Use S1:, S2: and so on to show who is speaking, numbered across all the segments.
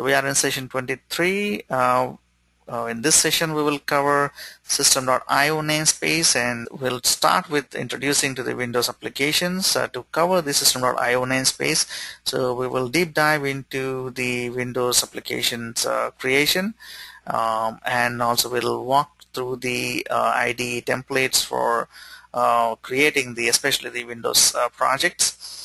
S1: So we are in session 23. Uh, uh, in this session we will cover system.io namespace and we'll start with introducing to the Windows applications uh, to cover the system.io namespace. So we will deep dive into the Windows applications uh, creation um, and also we'll walk through the uh, IDE templates for uh, creating the especially the Windows projects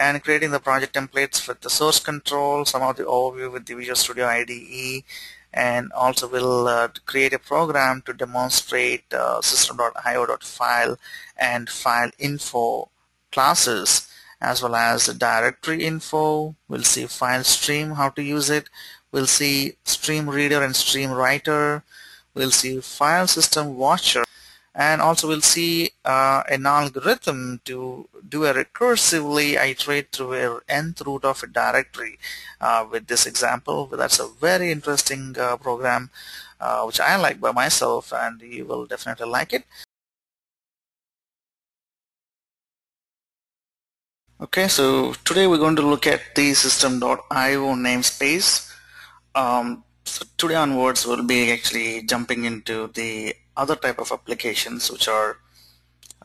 S1: and creating the project templates with the source control, some of the overview with the Visual Studio IDE, and also we'll uh, create a program to demonstrate uh, system.io.file and file info classes as well as the directory info. We'll see file stream, how to use it. We'll see stream reader and stream writer. We'll see file system watcher and also we'll see uh, an algorithm to do a recursively iterate through a nth root of a directory uh, with this example. That's a very interesting uh, program uh, which I like by myself and you will definitely like it. Okay so today we're going to look at the system.io namespace. Um, so today onwards we'll be actually jumping into the other type of applications which are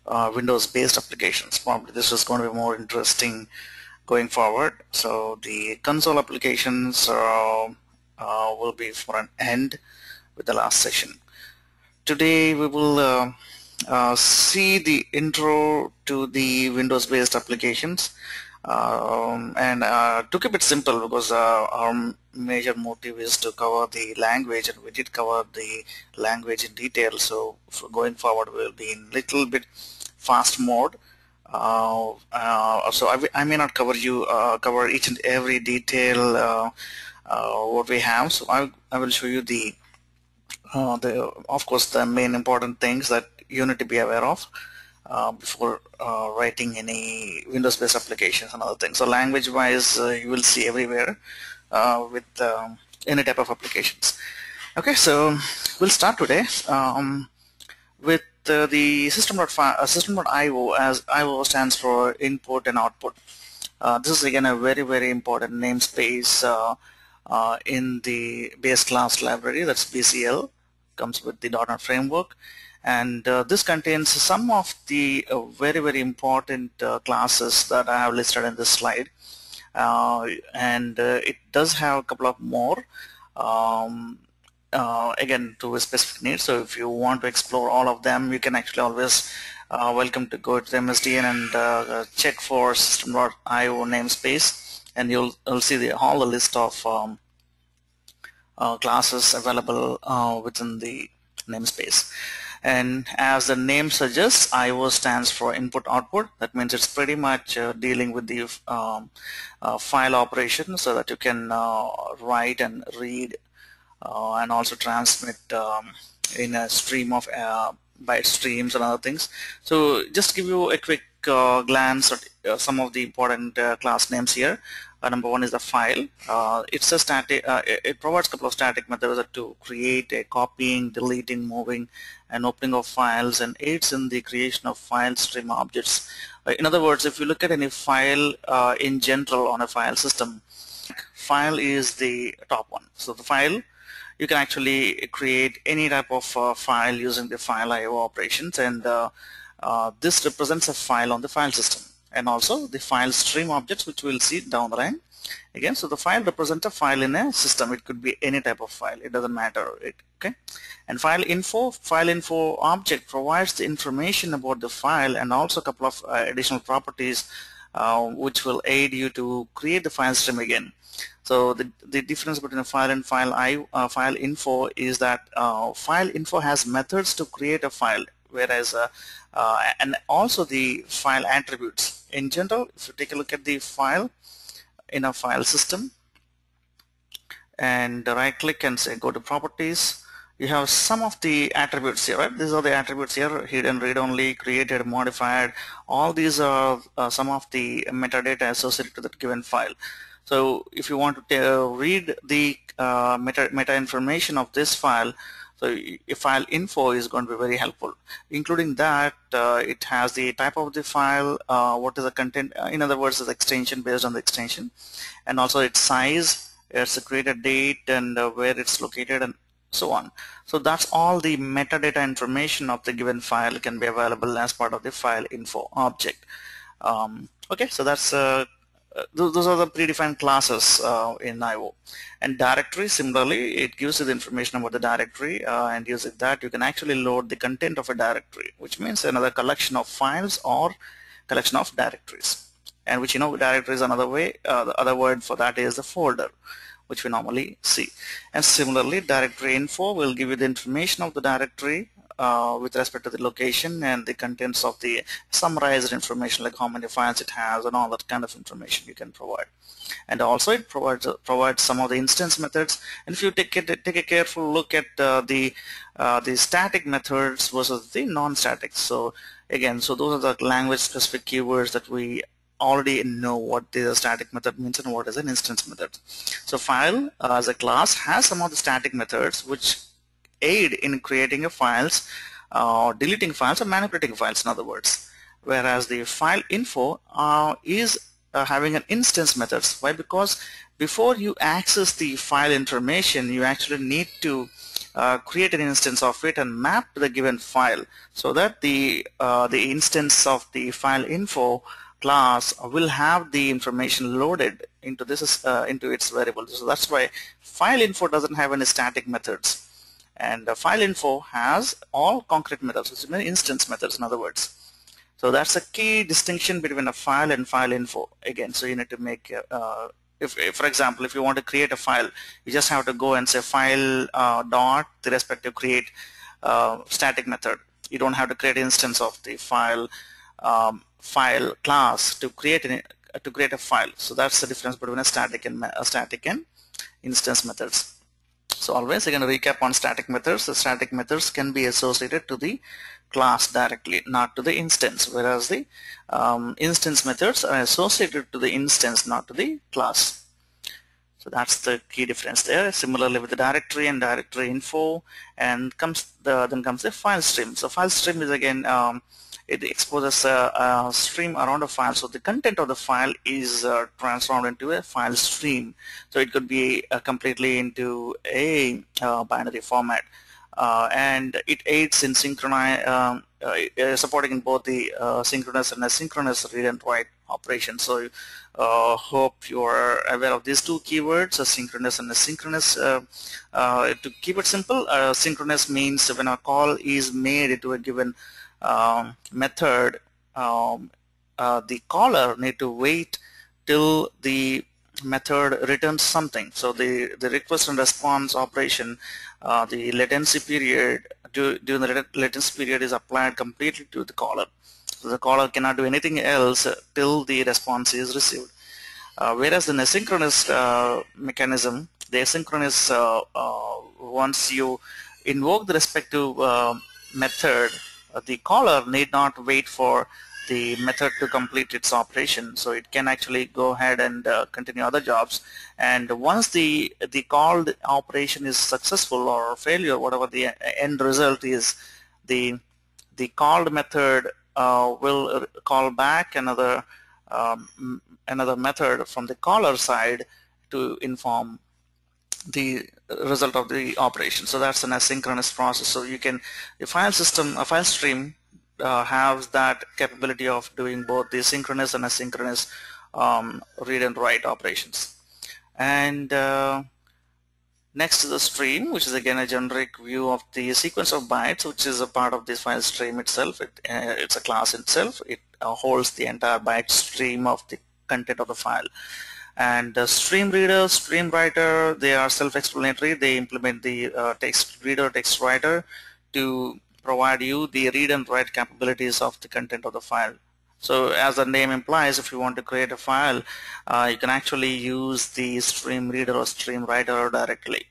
S1: uh, Windows based applications. Probably this is going to be more interesting going forward. So the console applications uh, uh, will be for an end with the last session. Today we will uh, uh, see the intro to the Windows based applications um, and uh, to keep it simple because uh, our major motive is to cover the language and we did cover the language in detail. So going forward we'll be in little bit fast mode. Uh, uh so I, I, may not cover you uh, cover each and every detail uh, what we have. So I, I will show you the the of course the main important things that you need to be aware of uh, before uh, writing any Windows-based applications and other things. So language-wise, uh, you will see everywhere uh, with um, any type of applications. Okay, so we'll start today um, with uh, the system.io system as IO stands for input and output. this is again a very very important namespace in the base class library that's BCL comes with the .NET framework and uh, this contains some of the uh, very very important uh, classes that I have listed in this slide. Uh, and uh, it does have a couple of more um, uh, again to a specific need. So if you want to explore all of them you can actually always welcome to go to the MSDN and check for system.io namespace and you'll, you'll see the, all the list of um, classes available within the namespace and as the name suggests IO stands for input output. That means it's pretty much uh, dealing with the um, uh, file operation so that you can uh, write and read uh, and also transmit um, in a stream of uh, byte streams and other things. So just give you a quick uh, glance at some of the important class names here number one is the file. Uh, it's a static. Uh, it, provides a couple of static methods to create a copying, deleting, moving, and opening of files, and aids in the creation of file stream objects. Uh, in other words, if you look at any file uh, in general on a file system, file is the top one. So the file you can actually create any type of uh, file using the file IO operations and uh, uh, this represents a file on the file system and also the file stream objects which we'll see down the line. Again so the file represents a file in a system. It could be any type of file. It doesn't matter it okay? And file info file info object provides the information about the file and also a couple of uh, additional properties uh, which will aid you to create the file stream again. So the, the difference between a file and file I uh, file info is that uh, file info has methods to create a file whereas uh, uh, and also the file attributes. In general if you take a look at the file in a file system and right click and say go to properties you have some of the attributes here right? These are the attributes here hidden read only created modified. All these are uh, some of the metadata associated to that given file. So if you want to uh, read the uh, meta, meta information of this file so file info is going to be very helpful. Including that, uh, it has the type of the file, uh, what is the content, uh, in other words, the extension based on the extension, and also its size its created date and uh, where it's located and so on. So that's all the metadata information of the given file can be available as part of the file info object. Um, okay, so that's uh, uh those are the predefined classes uh, in IO. And directory, similarly, it gives you the information about the directory uh, and using that you can actually load the content of a directory, which means another collection of files or collection of directories. And which you know directory is another way, the other word for that is a folder which we normally see. And similarly, directory info will give you the information of the directory uh, with respect to the location and the contents of the summarized information like how many files it has and all that kind of information you can provide. And also it provides provides some of the instance methods. And if you take it, take a careful look at uh, the uh, the static methods versus the non-static. So again, so those are the language specific keywords that we already know what the static method means and what is an instance method. So file uh, as a class has some of the static methods which aid in creating a files uh, deleting files or manipulating files in other words. Whereas the file info uh, is uh, having an instance methods. Why? Because before you access the file information you actually need to uh, create an instance of it and map the given file so that the uh, the instance of the file info class will have the information loaded into this uh, into its variable. So that's why file info doesn't have any static methods, and uh, file info has all concrete methods, which means instance methods, in other words. So that's a key distinction between a file and file info. Again, so you need to make uh, if, if, for example, if you want to create a file, you just have to go and say file uh, dot the respective create uh, static method. You don't have to create instance of the file um, file class to create to create a file. So that's the difference between a static and a static and instance methods. So always again recap on static methods. The static methods can be associated to the class directly, not to the instance, whereas the um, instance methods are associated to the instance, not to the class. So that's the key difference there. Similarly with the directory and directory info, and comes the, then comes the file stream. So file stream is again um, it exposes a, a, stream around a file. So the content of the file is uh, transformed into a file stream. So it could be uh, completely into a uh, binary format. Uh, and it aids in synchronize um, uh, uh, supporting in both the synchronous and asynchronous read and write operations so hope you are aware of these two keywords synchronous and asynchronous. To keep it simple synchronous means when a call is made to a given um, method, um, uh, the caller need to wait till the method returns something. So the, the request and response operation, uh, the latency period during the latency period is applied completely to the caller. So the caller cannot do anything else till the response is received. Uh, whereas in asynchronous uh, mechanism, the asynchronous, uh, uh, once you invoke the respective uh, method, the caller need not wait for the method to complete its operation. So it can actually go ahead and uh, continue other jobs. And once the the called operation is successful or failure whatever the end result is the the called method uh, will call back another um, another method from the caller side to inform the result of the operation. So that's an asynchronous process. So you can, the file system, a file stream uh, has that capability of doing both the synchronous and asynchronous um, read and write operations. And uh, next to the stream, which is again a generic view of the sequence of bytes, which is a part of this file stream itself. It, uh, it's a class itself. It uh, holds the entire byte stream of the content of the file and the stream reader, stream writer, they are self-explanatory. They implement the uh, text reader, text writer to provide you the read and write capabilities of the content of the file. So as the name implies, if you want to create a file, uh, you can actually use the stream reader or stream writer directly.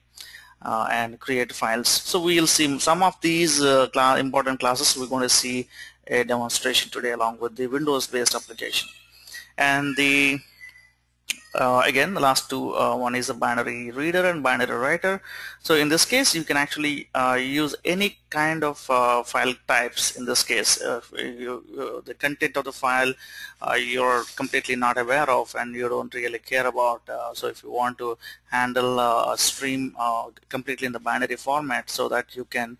S1: Uh, and create files. So we'll see some of these uh, important classes. We're going to see a demonstration today along with the Windows-based application. And the uh, again the last two uh, one is a binary reader and binary writer. So in this case you can actually uh, use any kind of uh, file types in this case. Uh, you, you, the content of the file uh, you're completely not aware of and you don't really care about so if you want to handle a stream completely in the binary format so that you can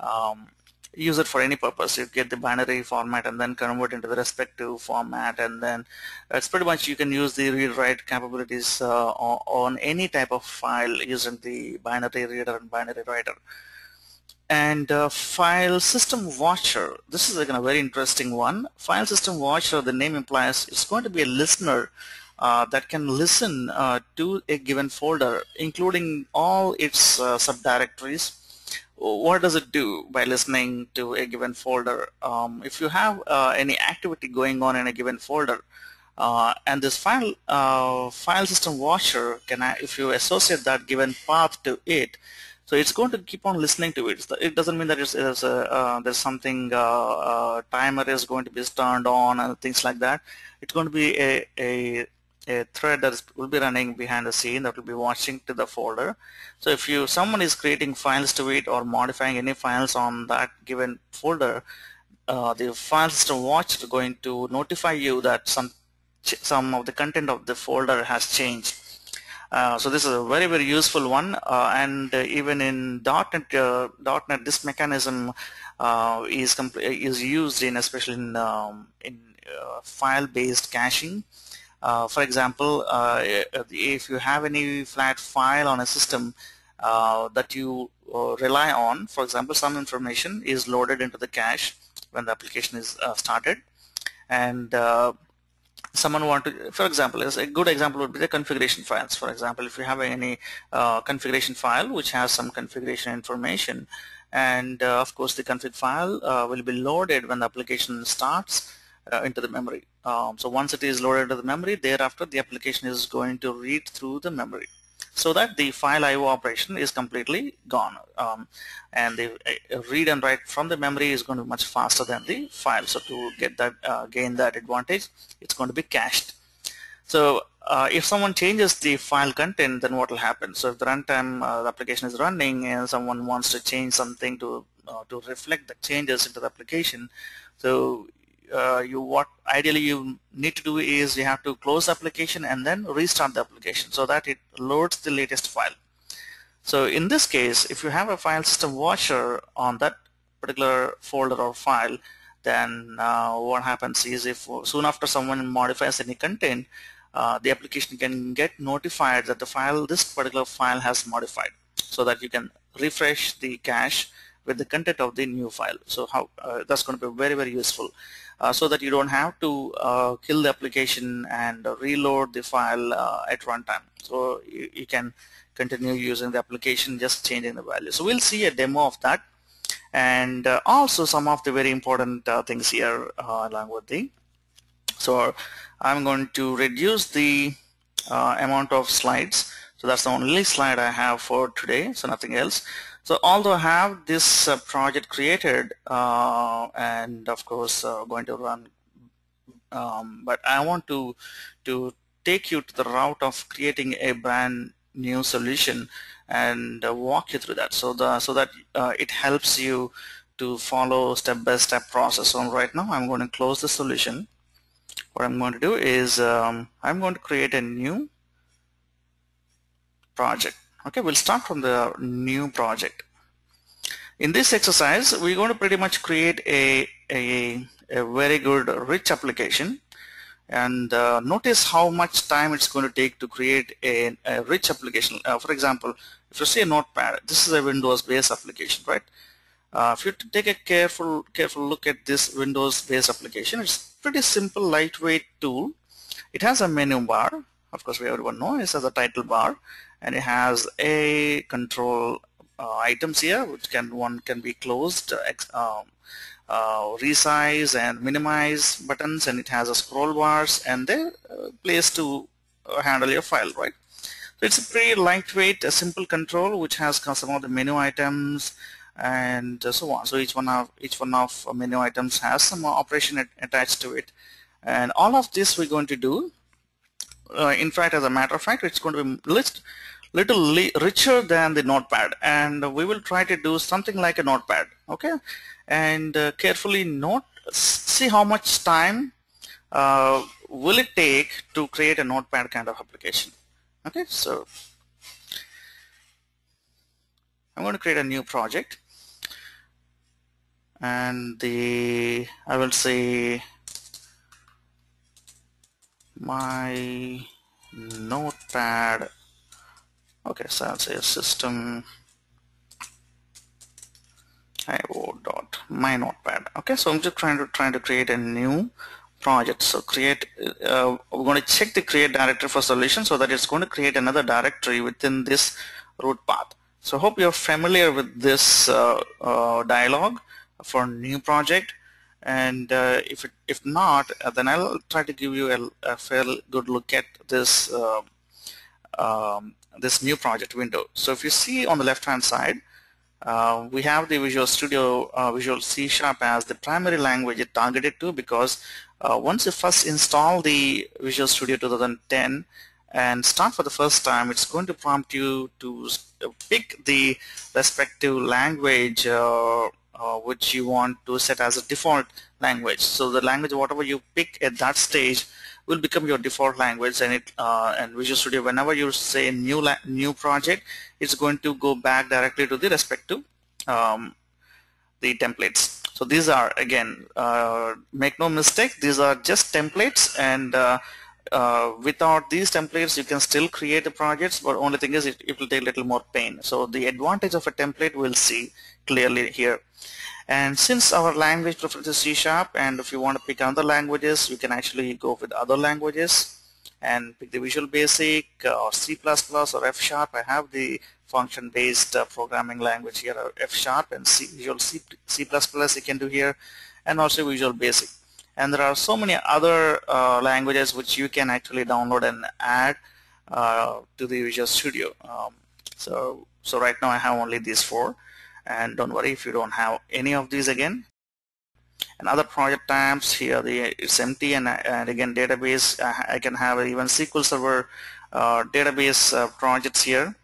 S1: um, use it for any purpose. You get the binary format and then convert into the respective format and then it's pretty much you can use the read write capabilities uh, on, any type of file using the binary reader and binary writer. And uh, file system watcher this is again a very interesting one. File system watcher the name implies it's going to be a listener uh, that can listen uh, to a given folder including all its uh, subdirectories what does it do by listening to a given folder? Um, if you have uh, any activity going on in a given folder, uh, and this file uh, file system watcher can, if you associate that given path to it, so it's going to keep on listening to it. It doesn't mean that there's, there's, a, uh, there's something uh, uh, timer is going to be turned on and things like that. It's going to be a, a a thread that will be running behind the scene that will be watching to the folder. So if you someone is creating files to it or modifying any files on that given folder, uh, the file system watch is going to notify you that some some of the content of the folder has changed. Uh, so this is a very very useful one uh, and uh, even in .NET, uh, .NET this mechanism uh, is is used in especially in, um, in file based caching uh, for example, uh, if you have any flat file on a system uh, that you rely on, for example, some information is loaded into the cache when the application is started and someone want to, for example, a good example would be the configuration files. For example, if you have any uh, configuration file which has some configuration information, and uh, of course the config file uh, will be loaded when the application starts, uh, into the memory. Um, so once it is loaded into the memory, thereafter the application is going to read through the memory so that the file IO operation is completely gone. Um, and the uh, read and write from the memory is going to be much faster than the file. So to get that uh, gain that advantage it's going to be cached. So uh, if someone changes the file content then what will happen? So if the runtime uh, the application is running and someone wants to change something to uh, to reflect the changes into the application so uh, you what ideally you need to do is you have to close the application and then restart the application so that it loads the latest file. So in this case, if you have a file system watcher on that particular folder or file, then uh, what happens is if soon after someone modifies any content, uh, the application can get notified that the file, this particular file has modified so that you can refresh the cache with the content of the new file. So how uh, that's going to be very, very useful uh, so that you don't have to uh, kill the application and reload the file uh, at runtime. So you, you, can continue using the application just changing the value. So we'll see a demo of that and uh, also some of the very important things here along with the so I'm going to reduce the amount of slides so that's the only slide I have for today so nothing else so although I have this uh, project created uh, and of course uh, going to run, um, but I want to to take you to the route of creating a brand new solution and uh, walk you through that. So the so that uh, it helps you to follow step-by-step -step process. So right now I'm going to close the solution. What I'm going to do is um, I'm going to create a new project okay we'll start from the new project. In this exercise we're going to pretty much create a, a, a very good rich application. And uh, notice how much time it's going to take to create a, a rich application. Uh, for example if you see a notepad this is a Windows based application right? Uh, if you take a careful careful look at this Windows based application it's pretty simple lightweight tool. It has a menu bar. Of course we everyone know it has a title bar and it has a control uh, items here which can one can be closed uh, um, uh, resize and minimize buttons and it has a scroll bars and they place to handle your file right? So it's a pretty lightweight a simple control which has some of the menu items and so on. So each one of each one of menu items has some operation attached to it. And all of this we're going to do uh, in fact as a matter of fact it's going to be list little richer than the notepad. And we will try to do something like a notepad okay? And uh, carefully note see how much time uh, will it take to create a notepad kind of application okay? So I'm going to create a new project. And the I will say my notepad. Okay so I'll say system. Io dot. My notepad. Okay so I'm just trying to trying to create a new project. So create uh, we're going to check the create directory for solution so that it's going to create another directory within this root path. So hope you're familiar with this uh, uh, dialog for new project and uh, if it, if not uh, then I'll try to give you a, a fairly good look at this uh, um, this new project window. So if you see on the left hand side uh, we have the Visual Studio uh, Visual C Sharp as the primary language it targeted to because uh, once you first install the Visual Studio 2010 and start for the first time it's going to prompt you to pick the respective language uh, which you want to set as a default language. So the language, whatever you pick at that stage, will become your default language, and it uh, and Visual Studio, whenever you say new new project, it's going to go back directly to the respective um, the templates. So these are again, uh, make no mistake, these are just templates, and uh, uh, without these templates you can still create the projects but only thing is it, it, will take a little more pain so the advantage of a template we'll see clearly here. And since our language preference is C sharp and if you want to pick other languages you can actually go with other languages and pick the Visual Basic uh, or C++ or F sharp I have the function based uh, programming language here F sharp and C, Visual C, C++ you can do here and also Visual Basic. And there are so many other uh, languages which you can actually download and add uh, to the Visual Studio. Um, so so right now I have only these four and don't worry if you don't have any of these again. And other project tabs here the it's empty and, and again database I can have even SQL Server uh, database uh, projects here.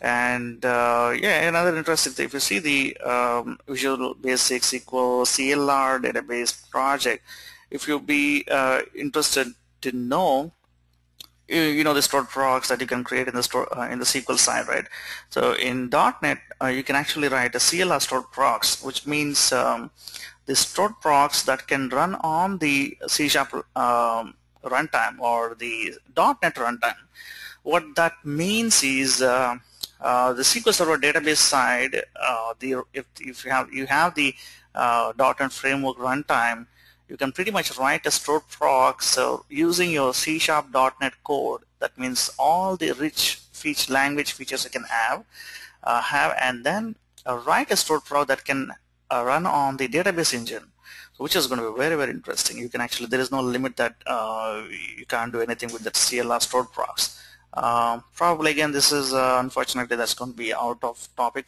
S1: And uh, yeah another interesting thing if you see the um, Visual Basic SQL CLR database project if you be uh, interested to know you know the stored procs that you can create in the store uh, in the SQL side, right? So in .NET, uh, you can actually write a CLR stored procs, which means um, the stored procs that can run on the C Sharp um, runtime or the .NET runtime. What that means is uh, uh the SQL Server database side, uh, the if, if you have you have the uh, .NET Framework runtime, you can pretty much write a stored proc so using your C Sharp .NET code that means all the rich feature language features you can have uh, have and then uh, write a stored proc that can uh, run on the database engine which is going to be very very interesting. You can actually there is no limit that uh, you can't do anything with that CLR stored procs um, probably again this is uh, unfortunately that's going to be out of topic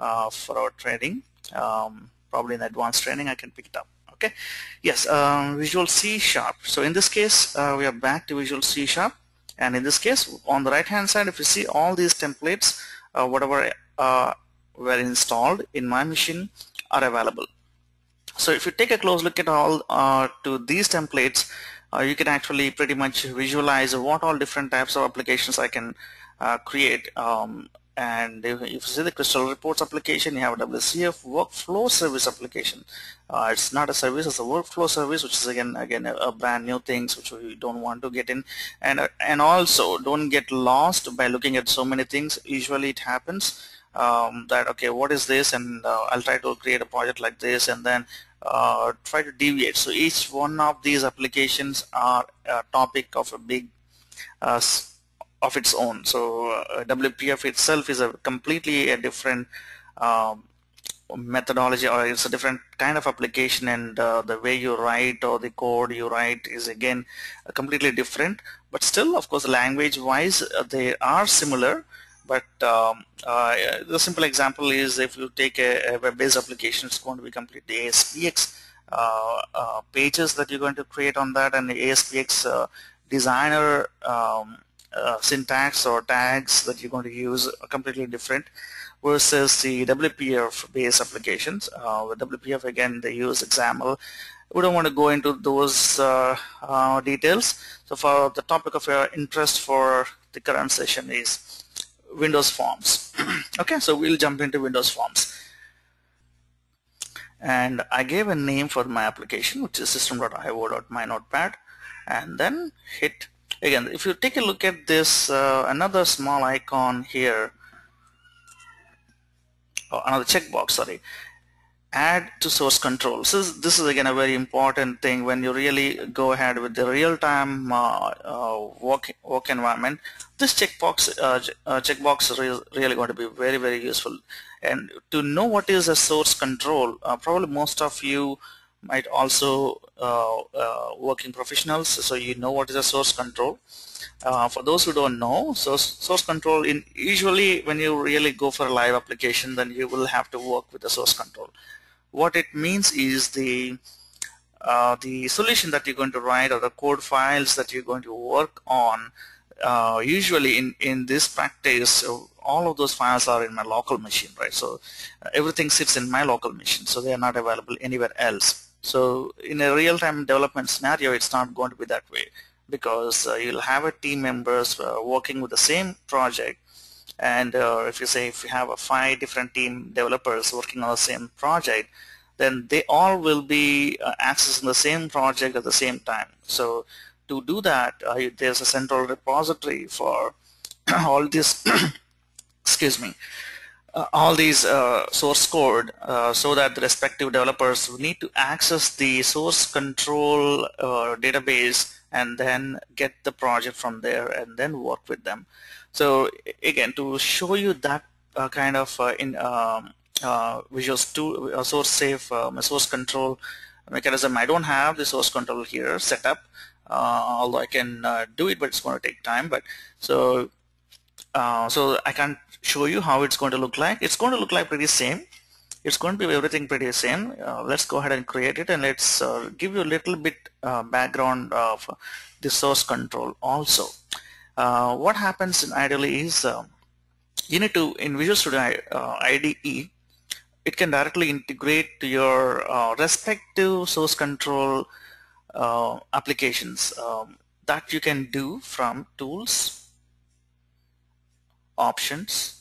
S1: uh, for our training. Um, probably in advanced training I can pick it up okay? Yes um, Visual C Sharp. So in this case uh, we are back to Visual C Sharp. And in this case on the right hand side if you see all these templates uh, whatever uh, were installed in my machine are available. So if you take a close look at all uh, to these templates uh, you can actually pretty much visualize what all different types of applications I can uh, create um, and if you see the crystal reports application you have a WCF workflow service application. Uh, it's not a service it's a workflow service which is again again a, a, brand new things which we don't want to get in. And and also don't get lost by looking at so many things. Usually it happens um, that okay what is this? And uh, I'll try to create a project like this and then uh, try to deviate. So each one of these applications are a topic of a big uh, of its own. So uh, WPF itself is a completely a different um, methodology or it's a different kind of application and uh, the way you write or the code you write is again completely different but still of course language wise uh, they are similar but um, uh, the simple example is if you take a, a web-based application it's going to be completely ASPX uh, uh, pages that you're going to create on that and the ASPX designer um, uh, syntax or tags that you're going to use are completely different versus the WPF based applications. Uh, with WPF again they use XAML. We don't want to go into those uh, uh, details. So for the topic of your interest for the current session is Windows Forms. okay, so we'll jump into Windows Forms. And I gave a name for my application which is system.io.mynotepad and then hit again if you take a look at this uh, another small icon here oh, another checkbox sorry add to source control. So this, this is again a very important thing when you really go ahead with the real-time uh, uh, work work environment. This checkbox uh, uh checkbox is really going to be very very useful. And to know what is a source control uh, probably most of you might also uh, uh, working professionals so you know what is a source control. Uh, for those who don't know source, source control in usually when you really go for a live application then you will have to work with the source control. What it means is the uh, the solution that you're going to write or the code files that you're going to work on uh, usually in in this practice all of those files are in my local machine right? So uh, everything sits in my local machine so they are not available anywhere else so in a real-time development scenario, it's not going to be that way because uh, you'll have a team members uh, working with the same project. And uh, if you say if you have a five different team developers working on the same project then they all will be uh, accessing the same project at the same time. So to do that uh, there's a central repository for all this excuse me uh, all these uh, source code uh, so that the respective developers need to access the source control uh, database and then get the project from there and then work with them. So again, to show you that uh, kind of uh, in um, Visual Studio source safe um, source control mechanism, I don't have the source control here set up, although I can do it, but it's going to take time. But so uh, so I can't show you how it's going to look like. It's going to look like pretty same. It's going to be everything pretty same. Uh, let's go ahead and create it and let's uh, give you a little bit uh, background of the source control also. Uh, what happens in ideally is you need to in Visual Studio IDE it can directly integrate to your respective source control applications um, that you can do from tools options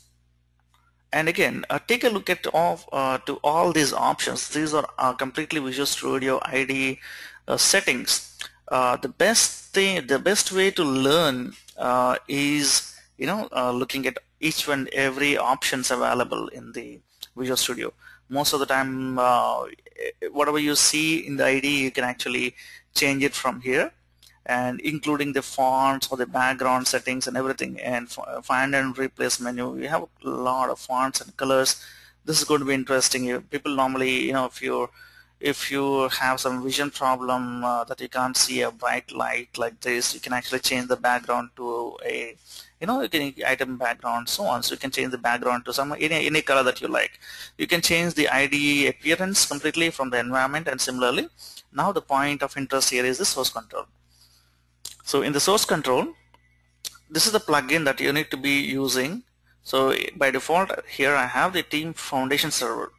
S1: and again uh, take a look at all uh, to all these options. These are uh, completely Visual Studio IDE uh, settings. Uh, the best thing the best way to learn uh, is you know looking at each and every options available in the Visual Studio. Most of the time whatever you see in the IDE you can actually change it from here and including the fonts or the background settings and everything. And find and replace menu. We have a lot of fonts and colors. This is going to be interesting. People normally you know if you if you have some vision problem uh, that you can't see a bright light like this you can actually change the background to a you know you can item background so on. So you can change the background to some any, any color that you like. You can change the IDE appearance completely from the environment and similarly now the point of interest here is the source control so in the source control, this is the plugin that you need to be using. So by default here I have the team foundation server.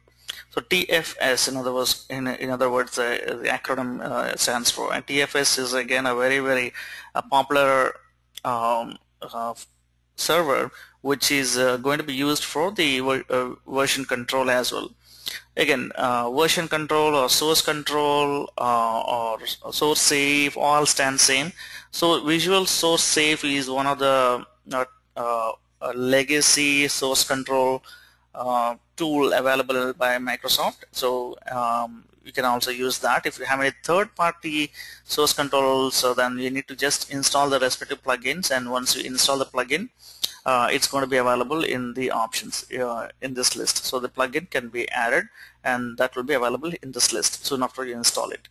S1: So TFS in other words in, in other words uh, the acronym uh, stands for and TFS is again a very very uh, popular um, uh, server which is uh, going to be used for the uh, version control as well again uh, version control or source control uh, or source safe all stand same. So visual source safe is one of the uh, uh legacy source control uh, tool available by Microsoft. So um, you can also use that. If you have a third-party source control so then you need to just install the respective plugins and once you install the plugin uh, it's going to be available in the options uh, in this list. So the plugin can be added and that will be available in this list soon after you install it.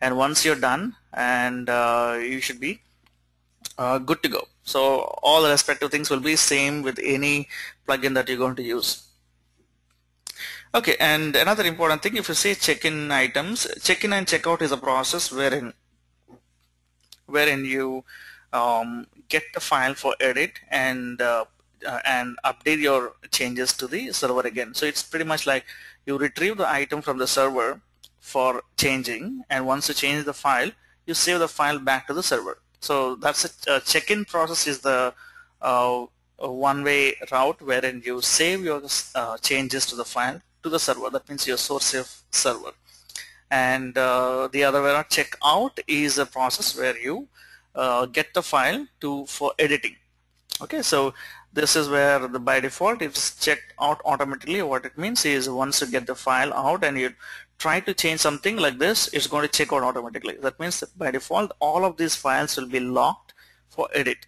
S1: And once you're done and uh, you should be uh, good to go. So all the respective things will be same with any plugin that you're going to use okay and another important thing if you say check-in items check-in and check-out is a process wherein wherein you um, get the file for edit and uh, uh, and update your changes to the server again. So it's pretty much like you retrieve the item from the server for changing and once you change the file you save the file back to the server. So that's a, a check-in process is the uh, one-way route wherein you save your uh, changes to the file to the server. That means your source server. And uh, the other way around, check out is a process where you uh, get the file to for editing. Okay, so this is where the by default it's checked out automatically. What it means is once you get the file out and you try to change something like this, it's going to check out automatically. That means that by default all of these files will be locked for edit.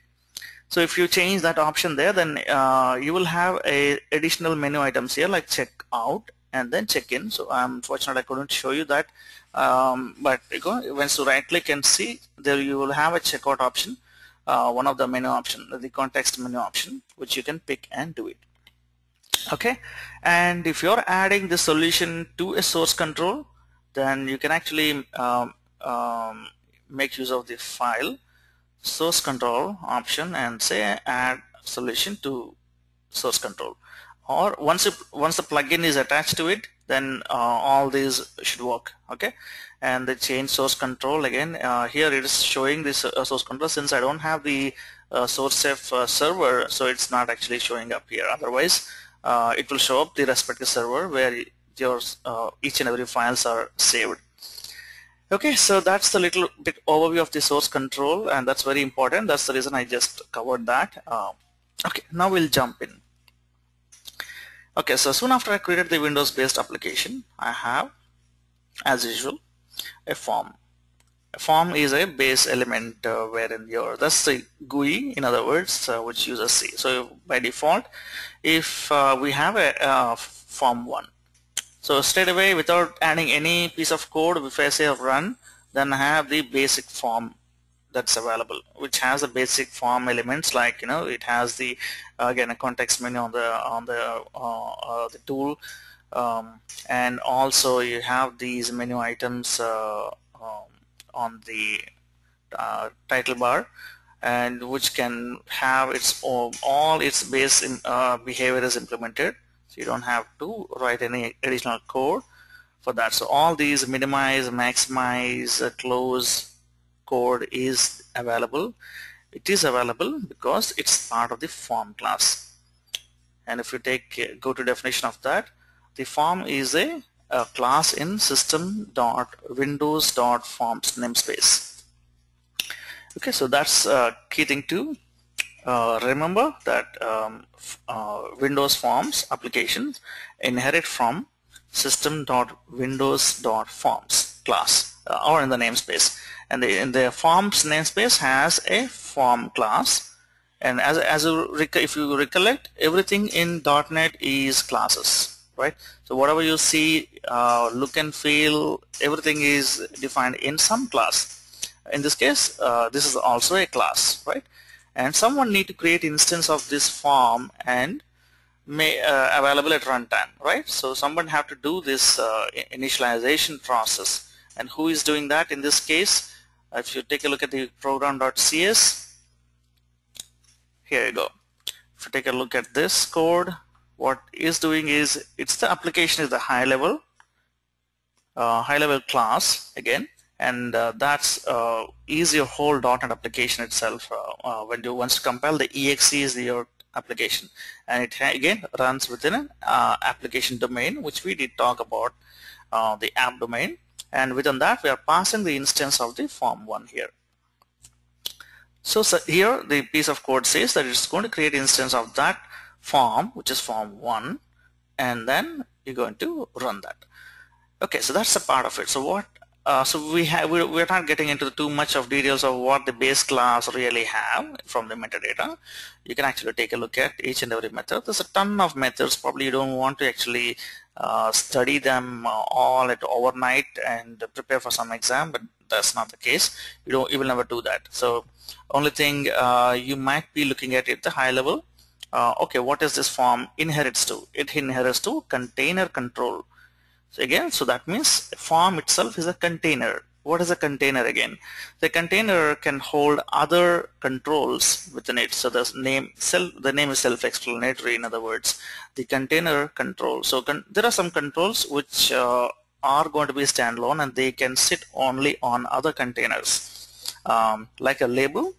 S1: So if you change that option there, then uh, you will have a additional menu items here like check out and then check in. So I'm fortunate I couldn't show you that. Um, but go, once you right click and see, there you will have a checkout option, uh, one of the menu option, the context menu option, which you can pick and do it. Okay, and if you're adding the solution to a source control, then you can actually um, um, make use of the file source control option and say add solution to source control. Or once it, once the plugin is attached to it then uh, all these should work okay? And the change source control again uh, here it is showing this uh, source control. Since I don't have the uh, source safe uh, server so it's not actually showing up here. Otherwise uh, it will show up the respective server where your each and every files are saved Okay, so that's the little bit overview of the source control and that's very important. That's the reason I just covered that. Uh, okay, now we'll jump in. Okay, so soon after I created the Windows based application, I have, as usual, a form. A form is a base element uh, wherein your, that's the GUI in other words, uh, which users see. So by default, if uh, we have a uh, form 1, so straight away without adding any piece of code if I say run then I have the basic form that's available which has the basic form elements like you know it has the again a context menu on the on the uh, uh, the tool um, and also you have these menu items uh, um, on the uh, title bar and which can have its own, all its base in, uh, behavior is implemented so you don't have to write any additional code for that. So all these minimize maximize uh, close code is available. It is available because it's part of the form class. And if you take uh, go to definition of that the form is a, a class in system dot windows dot forms namespace. Okay so that's a key thing to uh, remember that um, uh, Windows Forms applications inherit from system.windows.forms class uh, or in the namespace. And the, in the forms namespace has a form class. And as, as you if you recollect everything in .NET is classes right? So whatever you see uh, look and feel everything is defined in some class. In this case uh, this is also a class right and someone need to create instance of this form and may uh, available at runtime right? So someone have to do this uh, initialization process. And who is doing that in this case? If you take a look at the program.cs here you go. If you take a look at this code what is doing is it's the application is the high level uh, high level class again and uh, that's uh, is your whole .NET application itself. Uh, uh, when you once compile the exe is your application, and it again runs within an uh, application domain, which we did talk about uh, the app domain, and within that we are passing the instance of the form one here. So, so here the piece of code says that it's going to create instance of that form, which is form one, and then you're going to run that. Okay, so that's a part of it. So what uh, so we have we're, we're not getting into too much of details of what the base class really have from the metadata. You can actually take a look at each and every method. There's a ton of methods. Probably you don't want to actually uh, study them uh, all at overnight and prepare for some exam but that's not the case. You don't you will never do that. So only thing uh, you might be looking at it the high level. Uh, okay what is this form inherits to? It inherits to container control so again, so that means form itself is a container. what is a container again? The container can hold other controls within it. So the name self the name is self-explanatory. In other words, the container control. So con there are some controls which uh, are going to be standalone and they can sit only on other containers, um, like a label.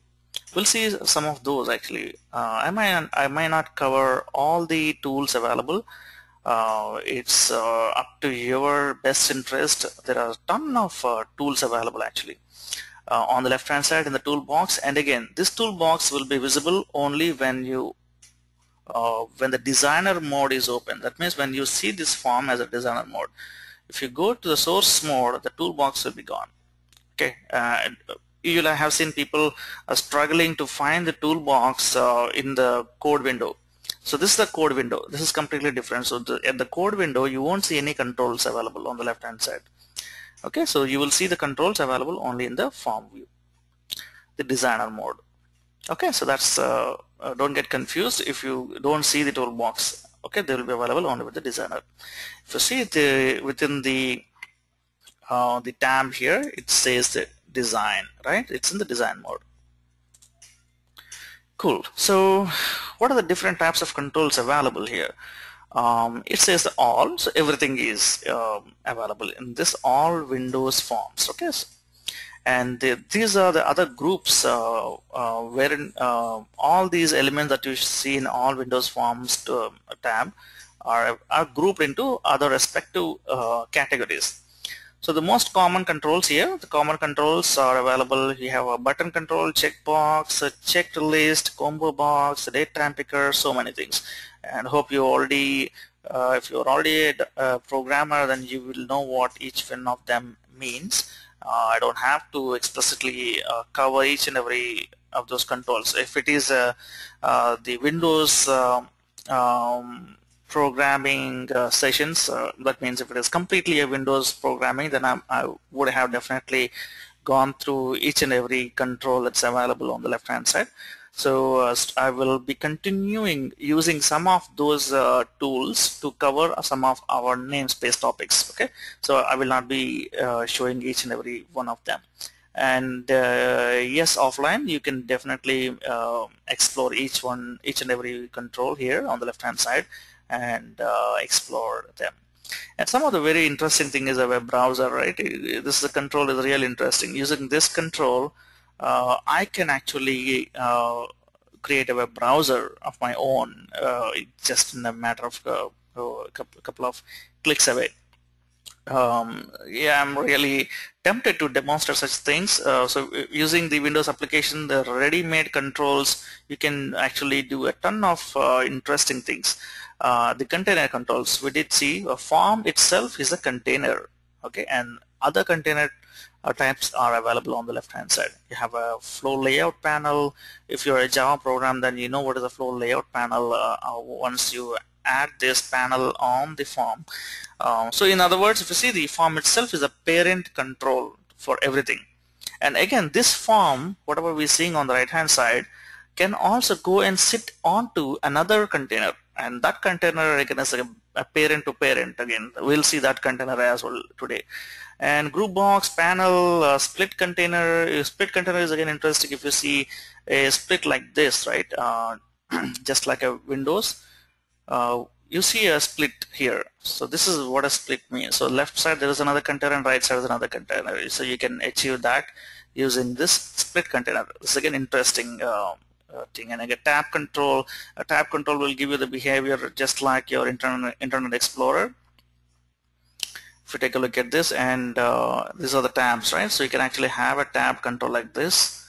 S1: We'll see some of those actually. Uh, I might I might not cover all the tools available uh, it's uh, up to your best interest. There are a ton of uh, tools available actually. Uh, on the left hand side in the toolbox and again this toolbox will be visible only when you uh, when the designer mode is open. That means when you see this form as a designer mode. If you go to the source mode the toolbox will be gone. Okay uh, you will have seen people struggling to find the toolbox in the code window so this is the code window. This is completely different. So the, at the code window, you won't see any controls available on the left hand side. Okay, so you will see the controls available only in the form view, the designer mode. Okay, so that's uh, uh, don't get confused if you don't see the toolbox. Okay, they will be available only with the designer. If you see the within the uh, the tab here, it says the design, right? It's in the design mode. Cool. So what are the different types of controls available here? Um, it says all, so everything is um, available in this all Windows forms. Okay, so, and the, these are the other groups uh, uh, wherein uh, all these elements that you see in all Windows forms to, tab are, are grouped into other respective uh, categories. So the most common controls here, the common controls are available. You have a button control, checkbox, a checked list, combo box, date time picker, so many things. And hope you already, uh, if you're already a programmer, then you will know what each one of them means. Uh, I don't have to explicitly uh, cover each and every of those controls. If it is uh, uh, the Windows um, um programming uh, sessions. Uh, that means if it is completely a Windows programming, then I'm, i would have definitely gone through each and every control that's available on the left hand side. So uh, I will be continuing using some of those uh, tools to cover some of our namespace topics. Okay, so I will not be uh, showing each and every one of them. And uh, yes, offline you can definitely explore each one, each and every control here on the left hand side and uh, explore them. And some of the very interesting thing is a web browser, right? This is control is really interesting. Using this control, uh, I can actually uh, create a web browser of my own uh, just in a matter of uh, a couple of clicks away. Um, yeah, I'm really tempted to demonstrate such things. Uh, so using the Windows application, the ready-made controls, you can actually do a ton of uh, interesting things uh, the container controls we did see a form itself is a container okay? And other container uh, types are available on the left hand side. You have a flow layout panel. If you're a Java program then you know what is a flow layout panel uh, uh once you add this panel on the form um, so in other words if you see the form itself is a parent control for everything. And again this form whatever we're seeing on the right hand side can also go and sit onto another container and that container again is a, parent to parent again. We'll see that container as well today. And group box panel uh, split container. Uh, split container is again interesting if you see a split like this right? Uh, just like a windows. Uh, you see a split here. So this is what a split means. So left side there is another container and right side is another container. So you can achieve that using this split container. This is again interesting uh, thing. And again tab control a tab control will give you the behavior just like your internet internet explorer. If you take a look at this and uh, these are the tabs right? So you can actually have a tab control like this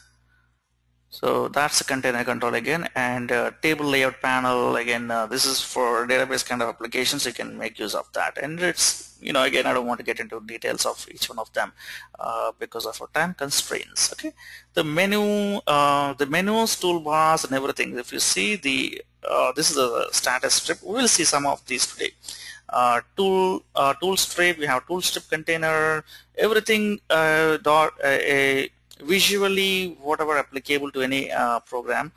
S1: so that's the container control again and uh, table layout panel again uh, this is for database kind of applications. You can make use of that. And it's you know again I don't want to get into details of each one of them uh, because of our time constraints okay? The menu uh, the menus toolbars and everything. If you see the uh, this is a status strip. We will see some of these today. Uh, tool tool strip we have tool strip container. Everything dot a visually whatever applicable to any uh, program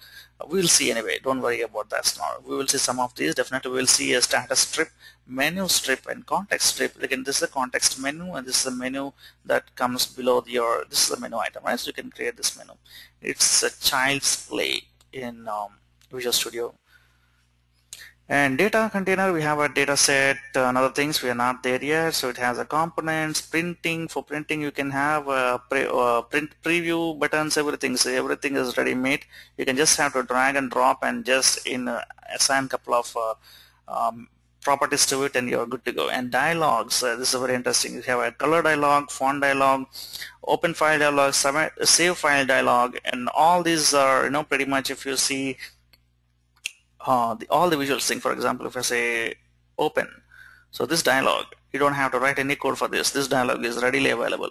S1: we'll see anyway. Don't worry about that now we will see some of these. Definitely we'll see a status strip menu strip and context strip. Again this is a context menu and this is a menu that comes below your this is the menu item right? So you can create this menu. It's a child's play in um, Visual Studio and data container, we have a data set uh, and other things. We are not there yet. So it has a components, printing. For printing, you can have a pre, uh, print preview buttons, everything. So everything is ready made. You can just have to drag and drop and just in uh, assign couple of uh, um, properties to it and you're good to go. And dialogues, uh, this is very interesting. You have a color dialog, font dialog, open file dialog, save file dialog, and all these are, you know, pretty much if you see uh, the, all the visual sync for example if I say open so this dialog you don't have to write any code for this. This dialog is readily available.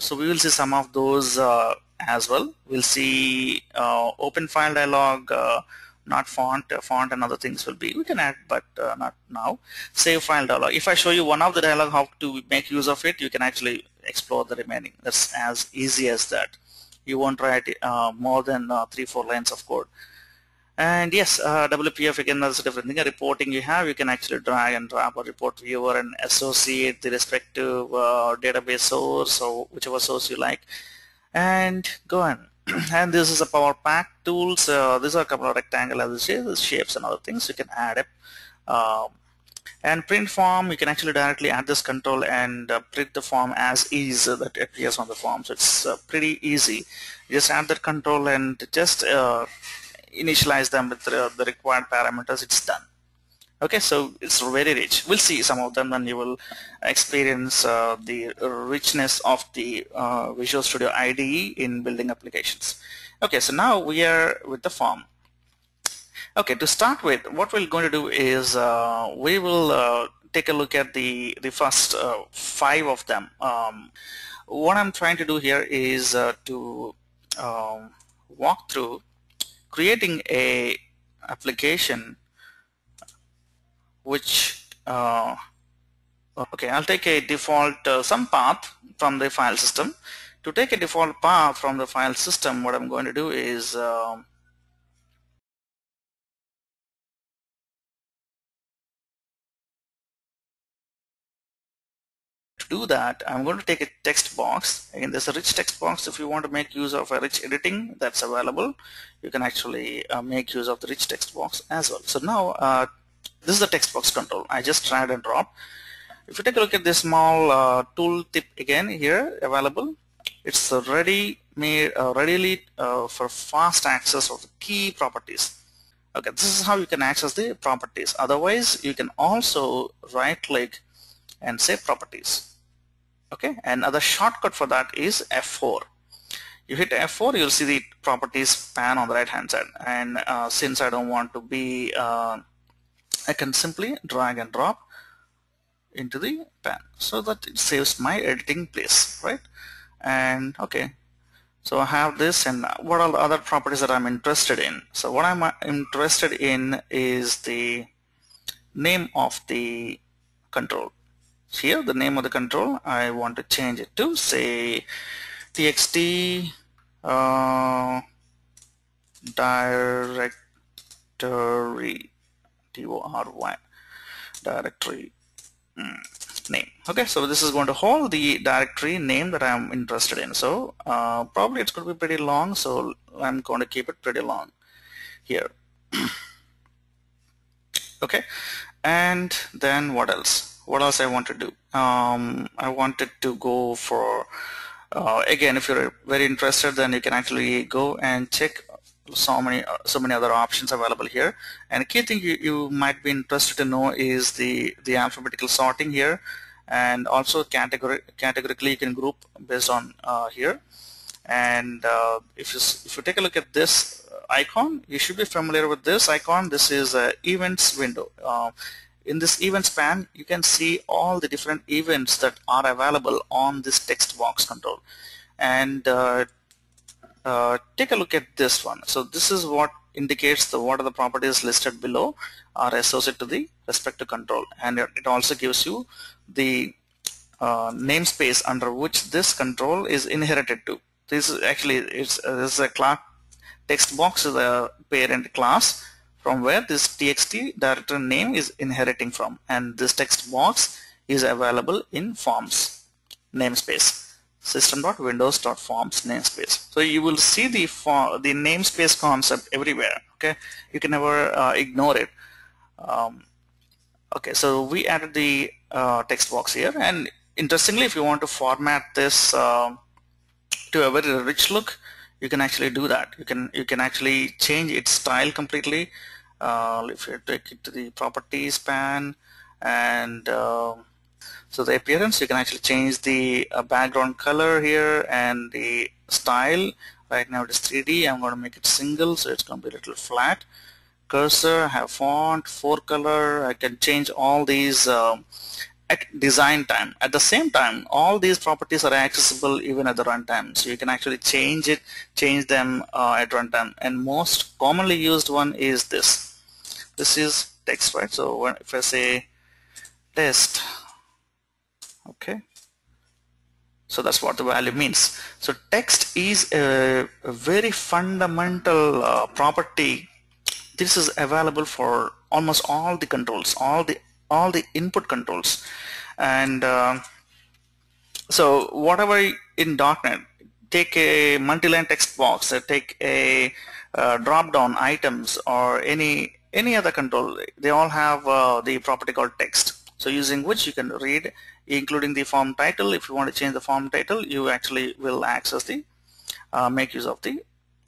S1: So we will see some of those uh, as well. We'll see uh, open file dialog uh, not font uh, font and other things will be we can add but uh, not now. Save file dialog if I show you one of the dialog how to make use of it you can actually explore the remaining. That's as easy as that. You won't write more than three four lines of code and yes, uh, WPF again that's a different thing. A reporting you have, you can actually drag and drop a report viewer and associate the respective uh, database source or whichever source you like, and go on. and this is a Power Pack tools. Uh, these are a couple of rectangle as say, shapes and other things you can add it. Um, and print form, you can actually directly add this control and uh, print the form as is that appears on the form. So it's uh, pretty easy. Just add that control and just uh, initialize them with the, the required parameters it's done. Okay so it's very rich. We'll see some of them and you will experience uh, the richness of the uh, Visual Studio IDE in building applications. Okay so now we are with the form. Okay to start with what we're going to do is uh, we will uh, take a look at the the first uh, five of them. Um, what I'm trying to do here is uh, to um, walk through creating a application which uh, okay I'll take a default uh, some path from the file system. To take a default path from the file system what I'm going to do is um, do that, I'm going to take a text box. Again, there's a rich text box. If you want to make use of a rich editing, that's available. You can actually uh, make use of the rich text box as well. So now, uh, this is the text box control. I just drag and drop. If you take a look at this small uh, tool tip again here available, it's ready made uh, readily uh, for fast access of the key properties. Okay, this is how you can access the properties. Otherwise, you can also right click and say properties okay and another shortcut for that is F4 you hit F4 you'll see the properties pan on the right hand side. And uh, since I don't want to be uh, I can simply drag and drop into the pan. So that it saves my editing place right? And okay. So I have this and what are the other properties that I'm interested in? So what I'm interested in is the name of the control here the name of the control I want to change it to say txt uh, directory D-O-R-Y directory mm, name. Okay so this is going to hold the directory name that I'm interested in. So uh, probably it's going to be pretty long so I'm going to keep it pretty long here. Okay and then what else what else I want to do? Um, I wanted to go for uh, again if you're very interested then you can actually go and check so many uh, so many other options available here. And a key thing you, you might be interested to know is the the alphabetical sorting here. And also category categorically you can group based on uh, here. And uh, if you if you take a look at this icon you should be familiar with this icon. This is events window. Uh, in this events pan you can see all the different events that are available on this text box control. And uh, uh, take a look at this one. So this is what indicates the what are the properties listed below are associated to the respective control. And it also gives you the uh, namespace under which this control is inherited to. This is actually it's uh, this is a class text box is a parent class from where this txt directory name is inheriting from. And this text box is available in forms namespace. System.windows.forms namespace. So you will see the the namespace concept everywhere okay? You can never uh, ignore it. Um, okay so we added the uh, text box here. And interestingly if you want to format this uh, to a very rich look you can actually do that. You can you can actually change its style completely if you take it to the properties pan and uh, so the appearance you can actually change the uh, background color here and the style. Right now it is 3d I'm going to make it single so it's going to be a little flat. Cursor have font fore color I can change all these uh, at design time. At the same time all these properties are accessible even at the runtime. So you can actually change it change them uh, at runtime. And most commonly used one is this. This is text right? So when, if I say test okay. So that's what the value means. So text is a, a very fundamental uh, property. This is available for almost all the controls all the all the input controls. And uh, so whatever in .NET take a multi-line text box uh, take a uh, drop down items or any any other control they all have uh, the property called text. So using which you can read including the form title. If you want to change the form title you actually will access the uh, make use of the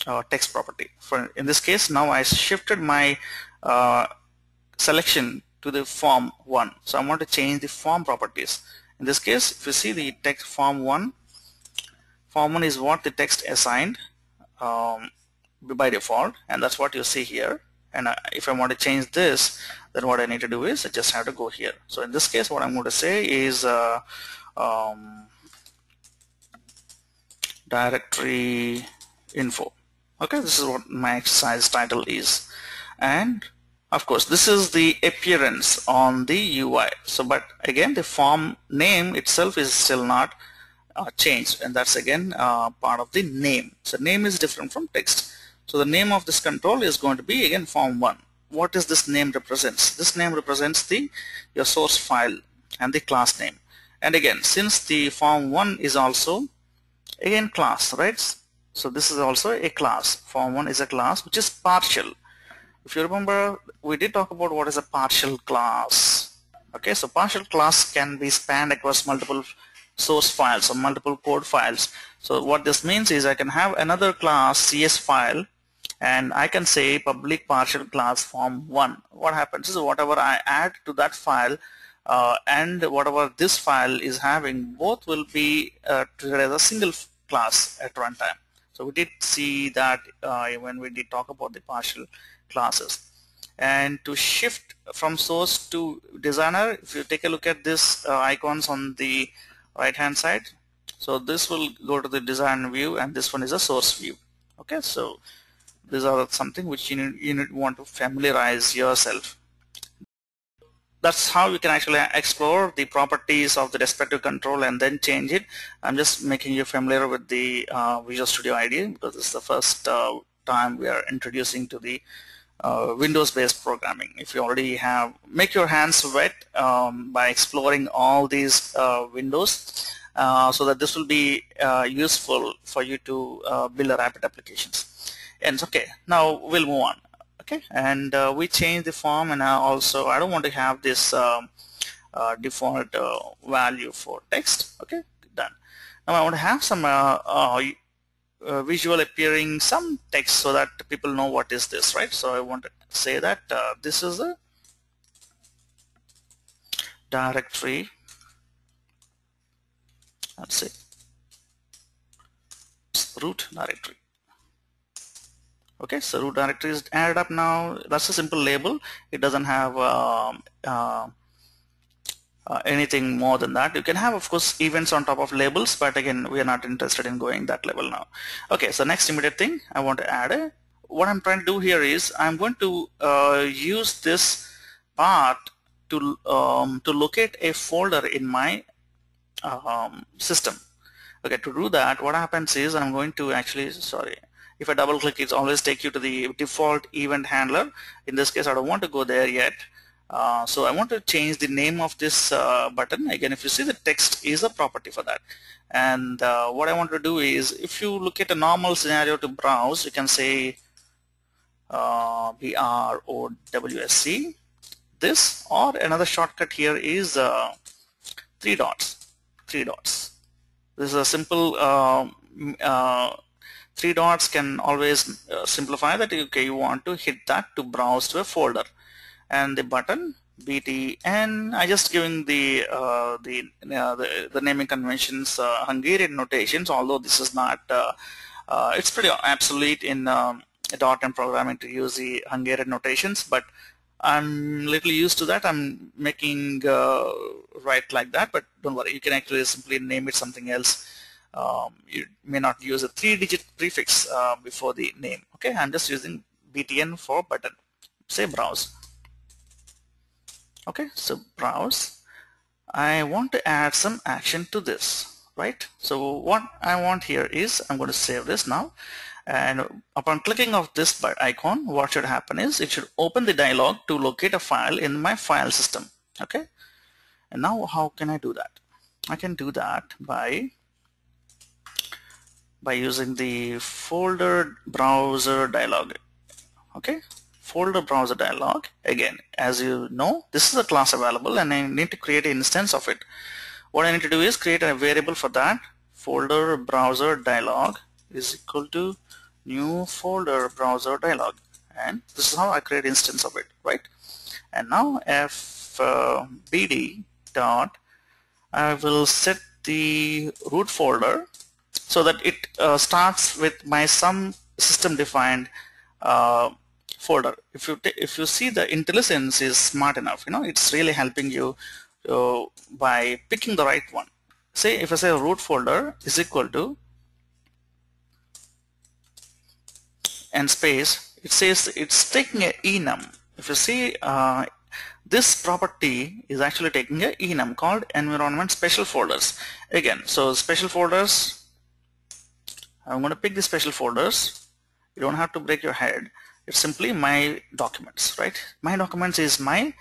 S1: uh, text property. For in this case now I shifted my uh, selection to the form 1 so I want to change the form properties. In this case if you see the text form 1 form 1 is what the text assigned um, by default and that's what you see here. And uh, if I want to change this then what I need to do is I just have to go here. So in this case what I'm going to say is uh, um, directory info. Okay this is what my exercise title is. And of course this is the appearance on the UI so but again the form name itself is still not uh, changed and that's again uh, part of the name so name is different from text so the name of this control is going to be again form 1. What is this name represents? This name represents the your source file and the class name. And again, since the form 1 is also again class, right? So this is also a class. Form 1 is a class which is partial. If you remember, we did talk about what is a partial class. Okay, so partial class can be spanned across multiple source files or multiple code files. So what this means is I can have another class CS file and I can say public partial class form 1 what happens is whatever I add to that file uh, and whatever this file is having both will be uh, treated as a single class at runtime so we did see that uh, when we did talk about the partial classes. And to shift from source to designer if you take a look at this uh, icons on the right hand side so this will go to the design view and this one is a source view. Okay so these are something which you need, you need want to familiarize yourself. That's how you can actually explore the properties of the respective control and then change it. I'm just making you familiar with the uh, Visual Studio IDE because this is the first uh, time we are introducing to the uh, Windows based programming. If you already have make your hands wet um, by exploring all these uh, windows uh, so that this will be uh, useful for you to build a rapid applications. Ends okay. Now we'll move on. Okay? And uh, we change the form and also I don't want to have this um, uh, default uh, value for text. Okay? Done. Now I want to have some uh, uh, uh, visual appearing some text so that people know what is this right? So I want to say that this is a directory. Let's say root directory. Okay so root directory is added up now. That's a simple label. It doesn't have uh, uh, uh, anything more than that. You can have of course events on top of labels but again we are not interested in going that level now. Okay so next immediate thing I want to add a, what I'm trying to do here is I'm going to uh, use this part to um, to locate a folder in my um, system. Okay to do that what happens is I'm going to actually sorry if I double click it's always take you to the default event handler. In this case I don't want to go there yet uh, so I want to change the name of this uh, button. Again if you see the text is a property for that. And uh, what I want to do is if you look at a normal scenario to browse you can say uh, B-R-O-W-S-C this or another shortcut here is uh, three dots three dots. This is a simple um, uh, three dots can always simplify that okay you want to hit that to browse to a folder and the button BTN I just giving the uh, the, uh, the, the naming conventions uh, Hungarian notations although this is not uh, uh, it's pretty obsolete in um, .NET programming to use the Hungarian notations but I'm little used to that. I'm making uh, right like that but don't worry you can actually simply name it something else. Um, you may not use a three-digit prefix before the name okay? I'm just using BTN for button say browse okay so browse I want to add some action to this right? So what I want here is I'm going to save this now. And upon clicking of this icon what should happen is it should open the dialog to locate a file in my file system okay? And now how can I do that? I can do that by by using the folder browser dialog okay folder browser dialog. Again as you know this is a class available and I need to create an instance of it. What I need to do is create a variable for that. Folder browser dialog is equal to new folder browser dialog. And this is how I create instance of it right? And now fbd uh, dot I will set the root folder so that it uh, starts with my some system defined uh, folder. If you if you see the IntelliSense is smart enough you know it's really helping you uh, by picking the right one. Say if I say root folder is equal to and space it says it's taking a enum. If you see uh, this property is actually taking a enum called environment special folders. Again so special folders I'm going to pick the special folders. You don't have to break your head it's simply my documents right? My documents is my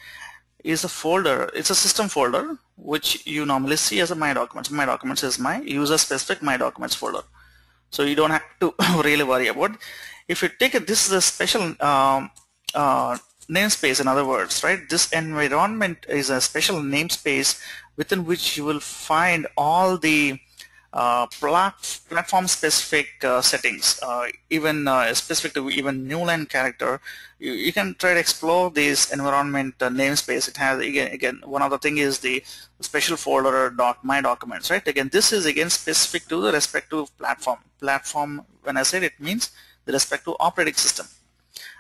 S1: is a folder it's a system folder which you normally see as a my documents. My documents is my user specific my documents folder. So you don't have to really worry about if you take it this is a special um, uh, namespace in other words right? This environment is a special namespace within which you will find all the uh, plat platform specific uh, settings uh, even uh, specific to even newline character. You, you, can try to explore this environment uh, namespace. It has again again one other thing is the special folder doc my documents right? Again this is again specific to the respective platform. Platform when I said it means the respective operating system.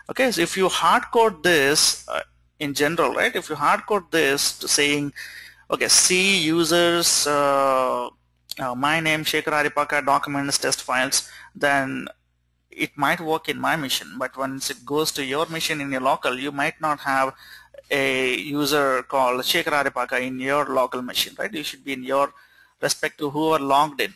S1: Okay so if you hard code this in general right? If you hard code this to saying okay see users uh, my name Sekhar Aripaka documents test files then it might work in my machine but once it goes to your machine in your local you might not have a user called Sekhar Aripaka in your local machine right? You should be in your respect to who are logged in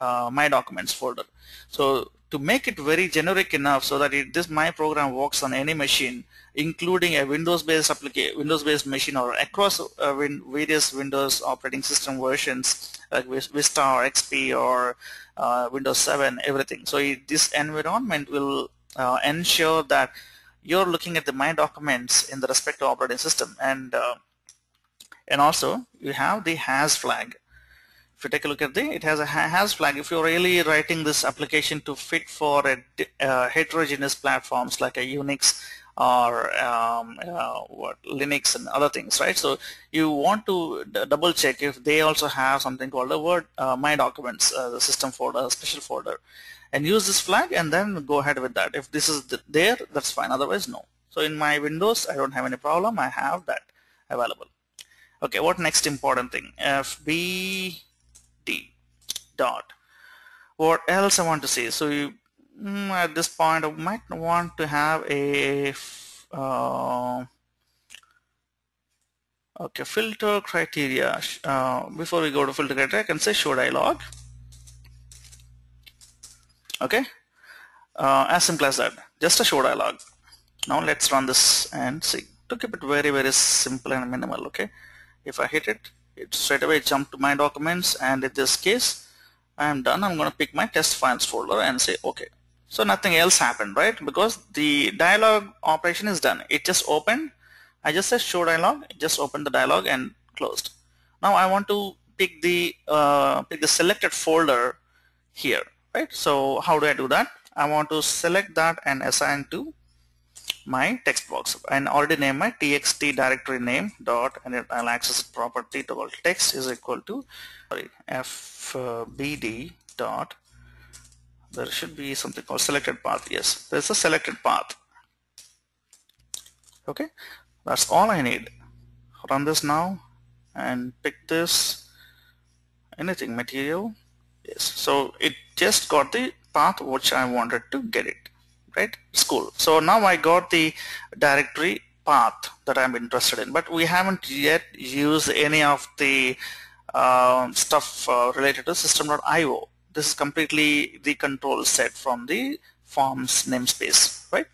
S1: uh, my documents folder. So to make it very generic enough so that it, this my program works on any machine including a Windows based application Windows based machine or across uh, win various Windows operating system versions like Vista or XP or uh, Windows 7 everything. So it, this environment will uh, ensure that you're looking at the my documents in the respective operating system. And uh, and also you have the has flag if you take a look at the it has a has flag if you're really writing this application to fit for a, uh, heterogeneous platforms like a Unix or um, uh, what Linux and other things, right? So you want to double check if they also have something called a Word uh, My Documents, uh, the system folder, special folder, and use this flag and then go ahead with that. If this is there, that's fine. Otherwise, no. So in my Windows, I don't have any problem. I have that available. Okay, what next important thing? FBD dot. What else I want to see? So you mm, at this point I might want to have a uh, okay filter criteria. Uh, before we go to filter criteria I can say show dialog. Okay? Uh, as simple as that. Just a show dialog. Now let's run this and see. To keep it very very simple and minimal okay? If I hit it it straight away jump to my documents and in this case I am done. I'm going to pick my test files folder and say okay. So nothing else happened right? Because the dialog operation is done. It just opened. I just said show dialog. It just opened the dialog and closed. Now I want to pick the uh, pick the selected folder here right? So how do I do that? I want to select that and assign to my text box. And already name my txt directory name dot and I'll access property double text is equal to sorry fbd dot there should be something called selected path yes. There's a selected path. Okay that's all I need. Run this now and pick this. Anything material? Yes. So it just got the path which I wanted to get it right? School. So now I got the directory path that I'm interested in but we haven't yet used any of the uh, stuff uh, related to system.io this is completely the control set from the forms namespace right?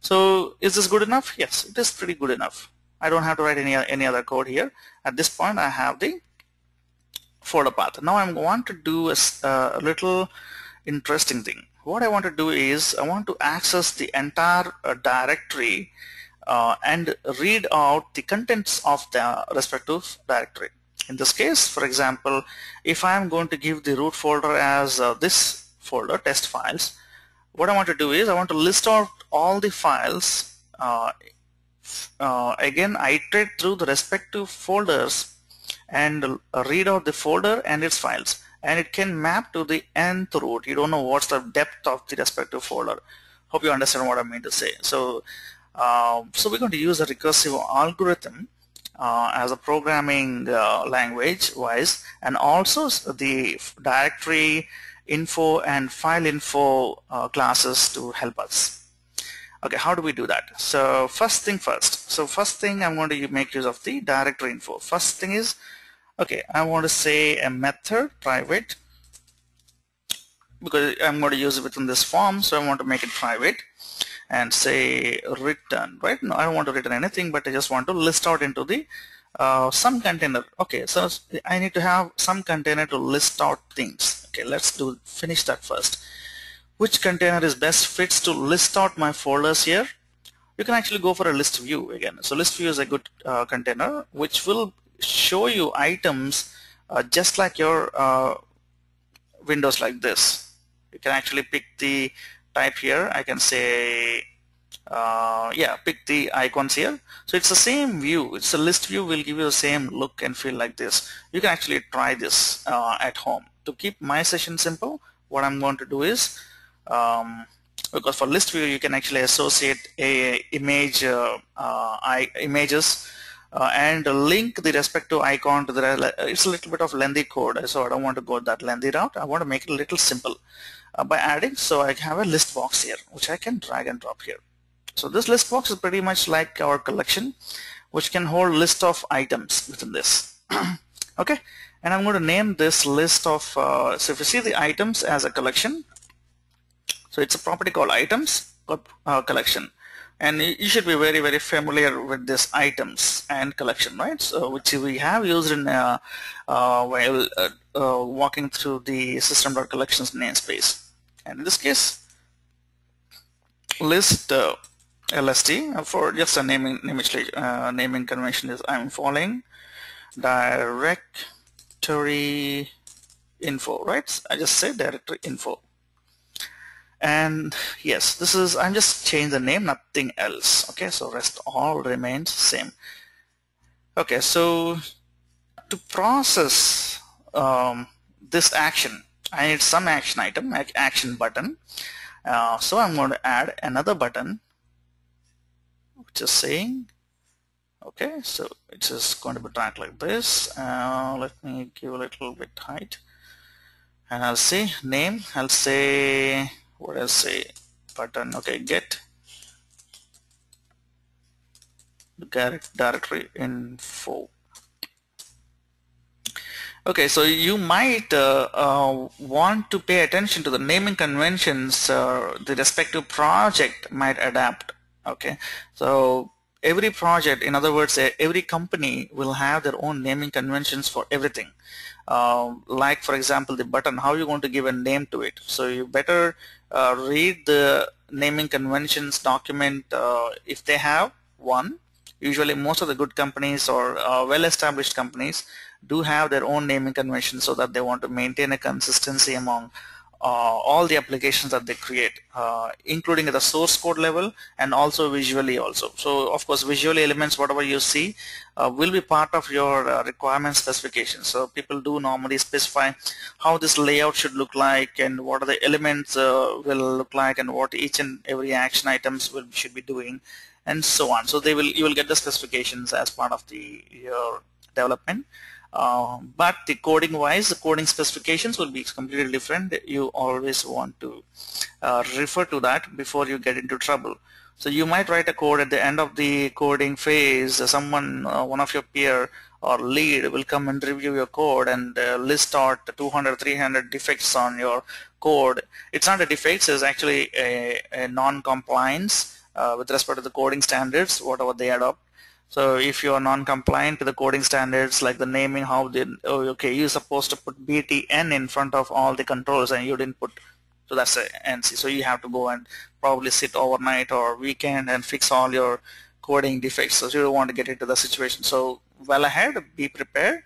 S1: So is this good enough? Yes it is pretty good enough. I don't have to write any any other code here. At this point I have the folder path. Now I want to do a, a little interesting thing. What I want to do is I want to access the entire uh, directory uh, and read out the contents of the respective directory. In this case, for example, if I am going to give the root folder as uh, this folder, test files, what I want to do is I want to list out all the files uh, uh, again iterate through the respective folders and read out the folder and its files and it can map to the nth root. You don't know what's the depth of the respective folder. Hope you understand what I mean to say. So, uh, so we're going to use a recursive algorithm uh, as a programming uh, language wise and also the directory info and file info uh, classes to help us. Okay, how do we do that? So first thing first. So first thing I'm going to make use of the directory info. First thing is okay I want to say a method private because I'm going to use it within this form so I want to make it private and say return right? No I don't want to return anything but I just want to list out into the uh, some container. Okay so I need to have some container to list out things. Okay let's do finish that first. Which container is best fits to list out my folders here? You can actually go for a list view again. So list view is a good uh, container which will show you items uh, just like your uh, windows like this. You can actually pick the type here I can say uh, yeah pick the icons here. So it's the same view. It's a list view will give you the same look and feel like this. You can actually try this uh, at home. To keep my session simple what I'm going to do is um, because for list view you can actually associate a image uh, uh, I, images uh, and link the respective icon to the it's a little bit of lengthy code so I don't want to go that lengthy route. I want to make it a little simple uh, by adding so I have a list box here which I can drag and drop here. So this list box is pretty much like our collection which can hold list of items within this. Okay? And I'm going to name this list of uh, so if you see the items as a collection so it's a property called items uh, collection. And you should be very very familiar with this items and collection right? So which we have used in uh, uh, while uh, uh walking through the system.collections namespace and in this case list uh, LST for just a naming uh, naming convention is I'm following directory info right? I just say directory info. And yes this is I'm just change the name nothing else. Okay so rest all remains same. Okay so to process um, this action I need some action item action button. Uh, so I'm going to add another button which is saying okay so it's just going to be tracked like this. Uh, let me give a little bit height. And I'll say name. I'll say what else say button. Okay get the directory info Okay, so you might uh, uh, want to pay attention to the naming conventions uh, the respective project might adapt. Okay, so every project, in other words, every company will have their own naming conventions for everything. Uh, like for example, the button, how you going to give a name to it. So you better uh, read the naming conventions document uh, if they have one. Usually most of the good companies or well-established companies do have their own naming convention so that they want to maintain a consistency among uh, all the applications that they create uh, including at the source code level and also visually also. So of course visual elements whatever you see uh, will be part of your uh, requirement specification so people do normally specify how this layout should look like and what are the elements uh, will look like and what each and every action items will should be doing and so on. So they will you will get the specifications as part of the your development uh, but the coding wise the coding specifications will be completely different. You always want to uh, refer to that before you get into trouble. So you might write a code at the end of the coding phase someone uh, one of your peer or lead will come and review your code and uh, list out 200 300 defects on your code. It's not a defects it's actually a, a non-compliance uh, with respect to the coding standards whatever they adopt so if you are non-compliant to the coding standards like the naming how they oh, okay you're supposed to put btn in front of all the controls and you didn't put so that's a NC so you have to go and probably sit overnight or weekend and fix all your coding defects. So you don't want to get into the situation. So well ahead be prepared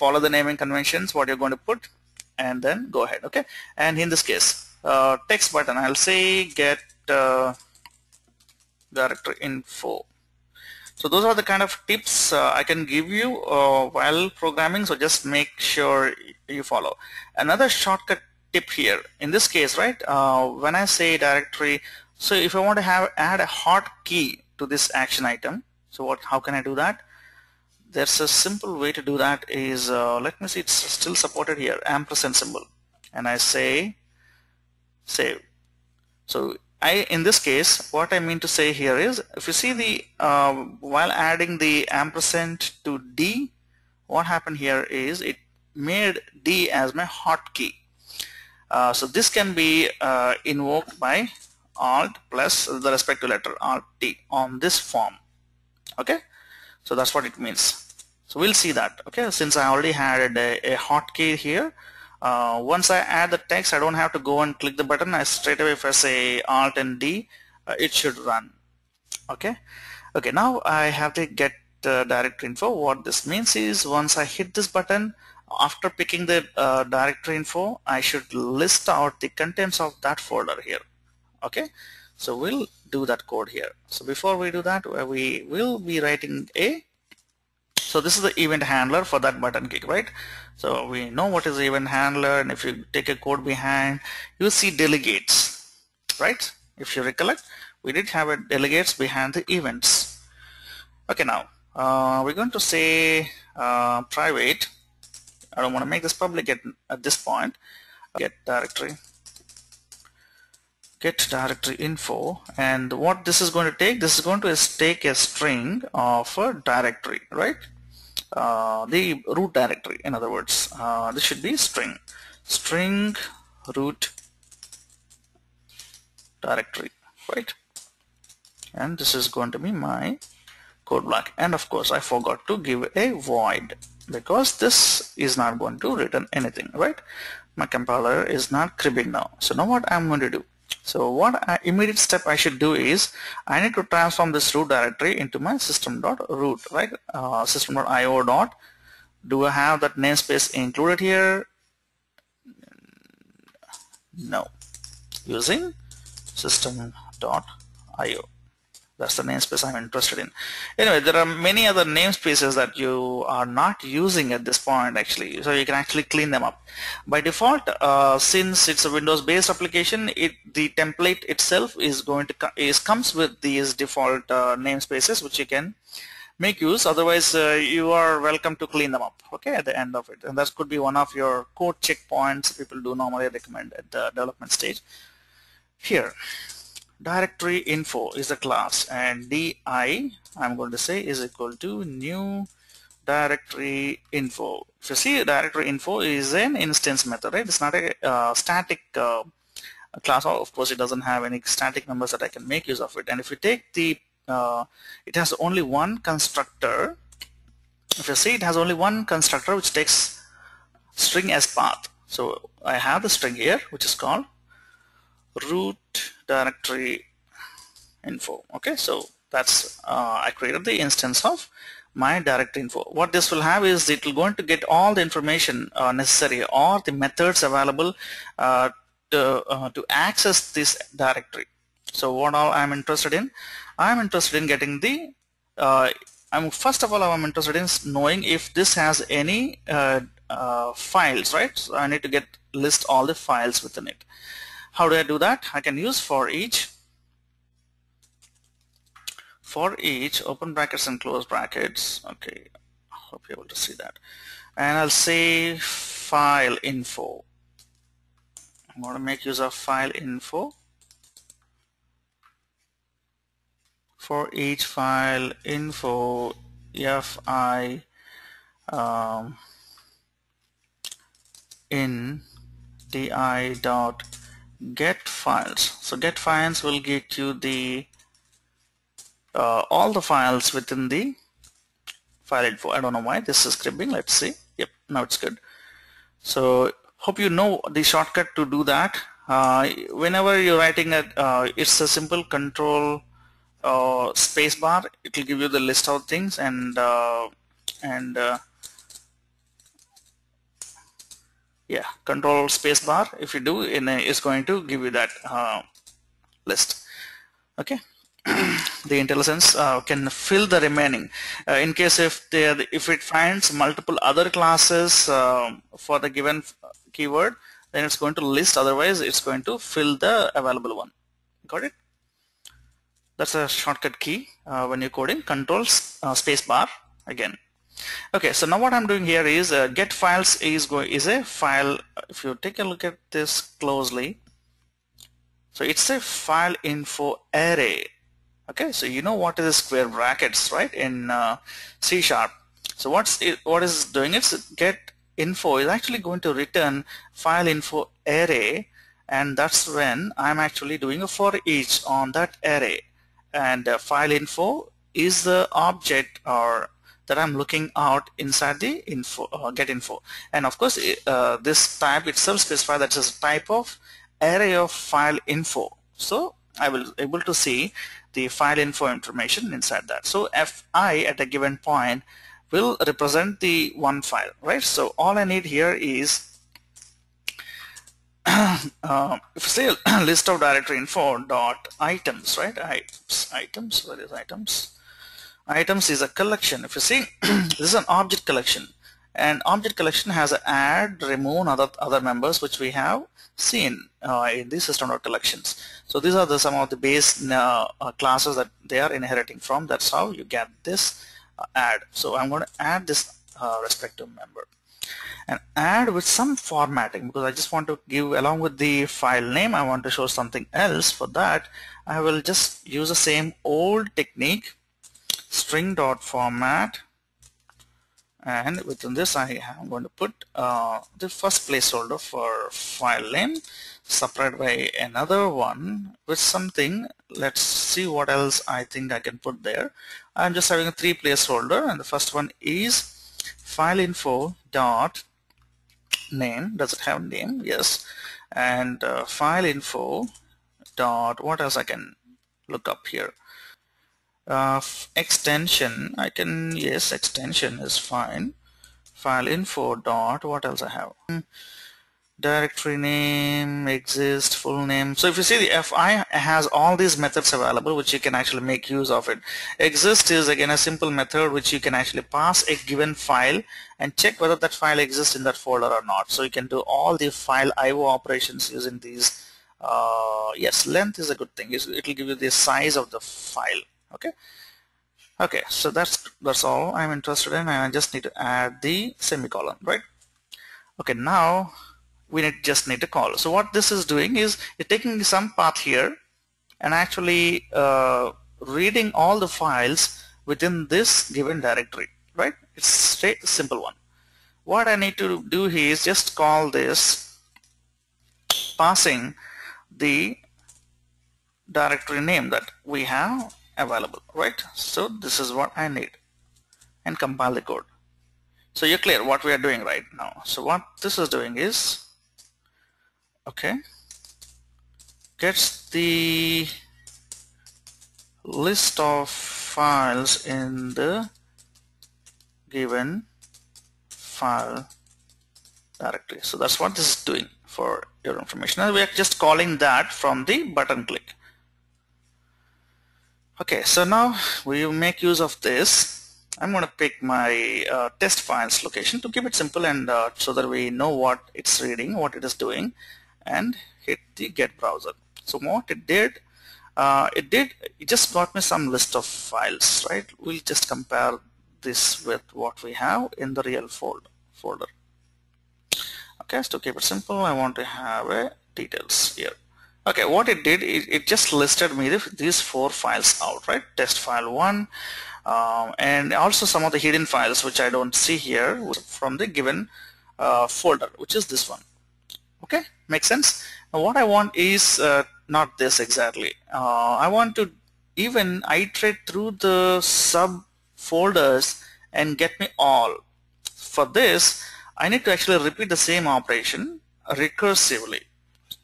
S1: follow the naming conventions what you're going to put and then go ahead okay? And in this case uh, text button I'll say get uh, directory info so those are the kind of tips uh, I can give you uh, while programming. So just make sure you follow. Another shortcut tip here. In this case, right, uh, when I say directory, so if I want to have add a hotkey to this action item, so what? How can I do that? There's a simple way to do that. Is uh, let me see. It's still supported here. Ampersand symbol, and I say save. So I in this case what I mean to say here is if you see the uh, while adding the ampersand to D what happened here is it made D as my hotkey uh, so this can be uh, invoked by alt plus the respective letter alt T on this form. Okay? So that's what it means. So we'll see that. Okay? Since I already had a, a hotkey here uh, once I add the text I don't have to go and click the button. I straight away if I say alt and D. Uh, it should run. Okay? Okay now I have to get uh, directory info. What this means is once I hit this button after picking the uh, directory info I should list out the contents of that folder here. Okay? So we'll do that code here. So before we do that uh, we will be writing a. So this is the event handler for that button click right so we know what is event handler and if you take a code behind you see delegates right? If you recollect we did have a delegates behind the events. Okay now uh, we're going to say uh, private. I don't want to make this public at, at this point. Get directory. Get directory info. And what this is going to take this is going to take a string of a directory right uh, the root directory in other words uh, this should be string. String root directory right? And this is going to be my code block. And of course I forgot to give a void because this is not going to return anything right? My compiler is not cribbing now. So now what I'm going to do so what I, immediate step I should do is I need to transform this root directory into my system.root, right? Uh, system.io dot. Do I have that namespace included here? No. Using system.io that's the namespace I'm interested in. Anyway there are many other namespaces that you are not using at this point actually. So you can actually clean them up. By default uh, since it's a Windows based application it the template itself is going to is comes with these default uh, namespaces which you can make use. Otherwise uh, you are welcome to clean them up okay at the end of it. And that could be one of your code checkpoints people do normally recommend at the development stage. Here directory info is a class and di I'm going to say is equal to new directory info. If you see directory info is an instance method, right? It's not a uh, static uh, class. Of course, it doesn't have any static members that I can make use of it. And if you take the, uh, it has only one constructor. If you see, it has only one constructor which takes string as path. So I have the string here, which is called root directory info. Okay, so that's uh, I created the instance of my direct info. What this will have is it will going to get all the information uh, necessary or the methods available uh, to, uh, to access this directory. So what all I'm interested in? I'm interested in getting the uh, I'm first of all I'm interested in knowing if this has any uh, files right? So I need to get list all the files within it how do I do that? I can use for each for each open brackets and close brackets. Okay hope you're able to see that. And I'll say file info. I'm going to make use of file info for each file info fi um, in di dot get files so get files will get you the uh, all the files within the file info. I don't know why this is scribbling Let's see. Yep, now it's good. So hope you know the shortcut to do that. Uh, whenever you're writing it, uh, it's a simple control uh, spacebar. It will give you the list of things and uh, and yeah, control space bar If you do, in a, it's going to give you that uh, list. Okay. the IntelliSense uh, can fill the remaining. Uh, in case if there if it finds multiple other classes uh, for the given keyword then it's going to list. Otherwise it's going to fill the available one. Got it? That's a shortcut key uh, when you're coding. Controls uh, space bar again okay so now what I'm doing here is uh, get files is going is a file if you take a look at this closely so it's a file info array. Okay so you know what is square brackets right in uh, C sharp. So what's it, what is doing it's get info is actually going to return file info array and that's when I'm actually doing a for each on that array. And uh, file info is the object or that I'm looking out inside the info uh, get info and of course uh, this type itself specifies that is a type of array of file info so I will able to see the file info information inside that. So fi at a given point will represent the one file, right? So all I need here is uh, if say list of directory info dot items, right? Items, items, what is items? Items is a collection. If you see, this is an object collection. And object collection has a add remove other other members which we have seen uh, in the system collections. So these are the some of the base uh, uh, classes that they are inheriting from. That's how you get this uh, add. So I'm going to add this uh, respective member. And add with some formatting because I just want to give along with the file name I want to show something else. For that I will just use the same old technique string dot format and within this I am going to put uh, the first placeholder for file name separated by another one with something. Let's see what else I think I can put there. I'm just having a three placeholder and the first one is file info dot name. Does it have name? Yes. And uh, file info dot what else I can look up here uh, extension I can yes extension is fine. File info dot what else I have? Directory name exist full name. So if you see the fi has all these methods available which you can actually make use of it. Exist is again a simple method which you can actually pass a given file and check whether that file exists in that folder or not. So you can do all the file IO operations using these uh, yes length is a good thing. It will give you the size of the file okay. Okay so that's that's all I'm interested in and I just need to add the semicolon right? Okay now we need just need to call. So what this is doing is it's taking some path here and actually uh, reading all the files within this given directory right? It's a simple one. What I need to do here is just call this passing the directory name that we have available. Right? So this is what I need. And compile the code. So you're clear what we are doing right now. So what this is doing is okay gets the list of files in the given file directory so that's what this is doing for your information. And we are just calling that from the button click okay so now we make use of this. I'm going to pick my uh, test files location to keep it simple and uh, so that we know what it's reading what it is doing and hit the get browser. So what it did uh, it did it just got me some list of files right? We'll just compare this with what we have in the real fold, folder. Okay so to keep it simple I want to have a details here okay what it did it, it just listed me these four files out right? Test file one um, and also some of the hidden files which I don't see here from the given uh, folder which is this one. Okay makes sense? Now what I want is uh, not this exactly. Uh, I want to even iterate through the sub folders and get me all. For this I need to actually repeat the same operation recursively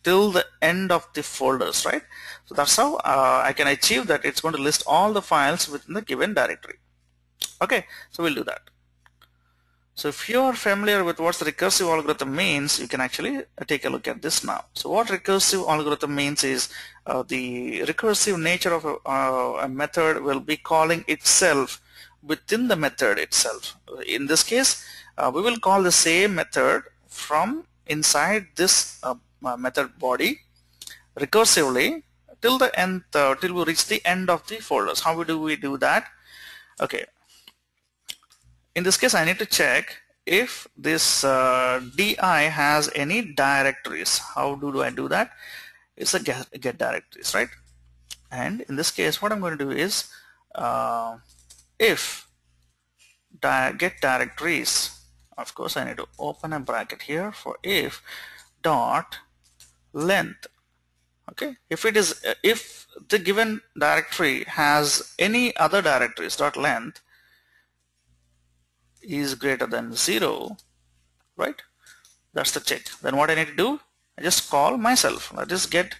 S1: till the end of the folders right? So that's how uh, I can achieve that it's going to list all the files within the given directory. Okay so we'll do that. So if you're familiar with what the recursive algorithm means you can actually uh, take a look at this now. So what recursive algorithm means is uh, the recursive nature of a, uh, a method will be calling itself within the method itself. In this case uh, we will call the same method from inside this uh, method body recursively till the end uh, till we reach the end of the folders. How do we do that? Okay. In this case I need to check if this uh, DI has any directories. How do, do I do that? It's a get, get directories right? And in this case what I'm going to do is uh, if di get directories of course I need to open a bracket here for if dot length. Okay? If it is if the given directory has any other directories dot length is greater than zero right? That's the check. Then what I need to do? I just call myself. I just get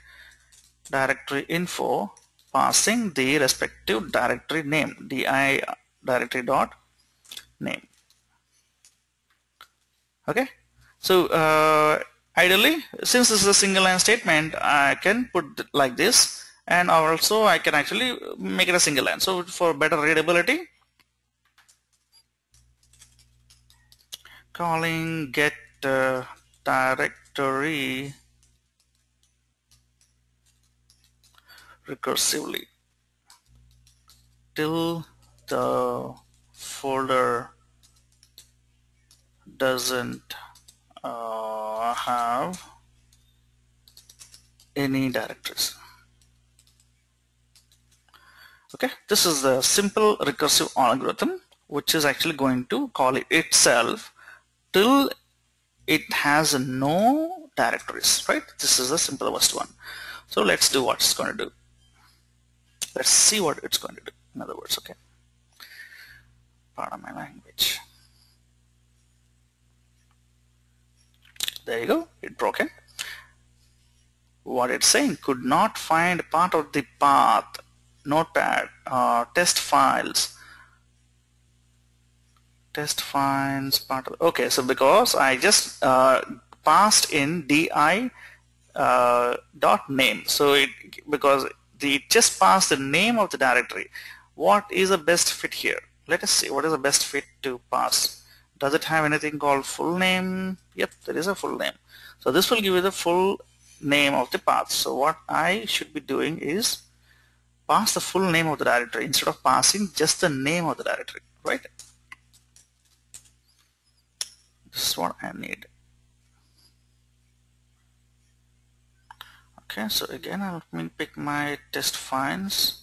S1: directory info passing the respective directory name di directory dot name. Okay? So uh, ideally since this is a single line statement I can put like this and also I can actually make it a single line. So for better readability calling get uh, directory recursively till the folder doesn't uh, have any directories okay this is the simple recursive algorithm which is actually going to call it itself till it has no directories right? This is the simplest one. So let's do what it's going to do. Let's see what it's going to do in other words okay? Part of my language there you go it broken. What it's saying could not find part of the path notepad uh, test files. Test finds part of okay so because I just uh, passed in di uh, dot name. So it because the just passed the name of the directory. What is the best fit here? Let us see what is the best fit to pass does it have anything called full name? Yep there is a full name. So this will give you the full name of the path. So what I should be doing is pass the full name of the directory instead of passing just the name of the directory right? This is what I need. Okay so again I'll pick my test finds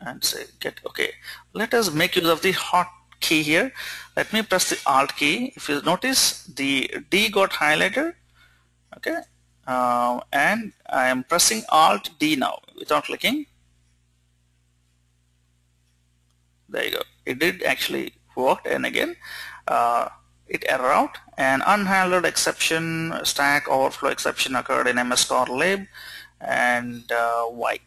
S1: and say get okay let us make use of the hot key here. Let me press the alt key. If you notice the D got highlighted okay? Uh, and I am pressing alt D now without clicking. There you go. It did actually work and again uh, it error out. An unhandled exception stack overflow exception occurred in mscorlib and uh, why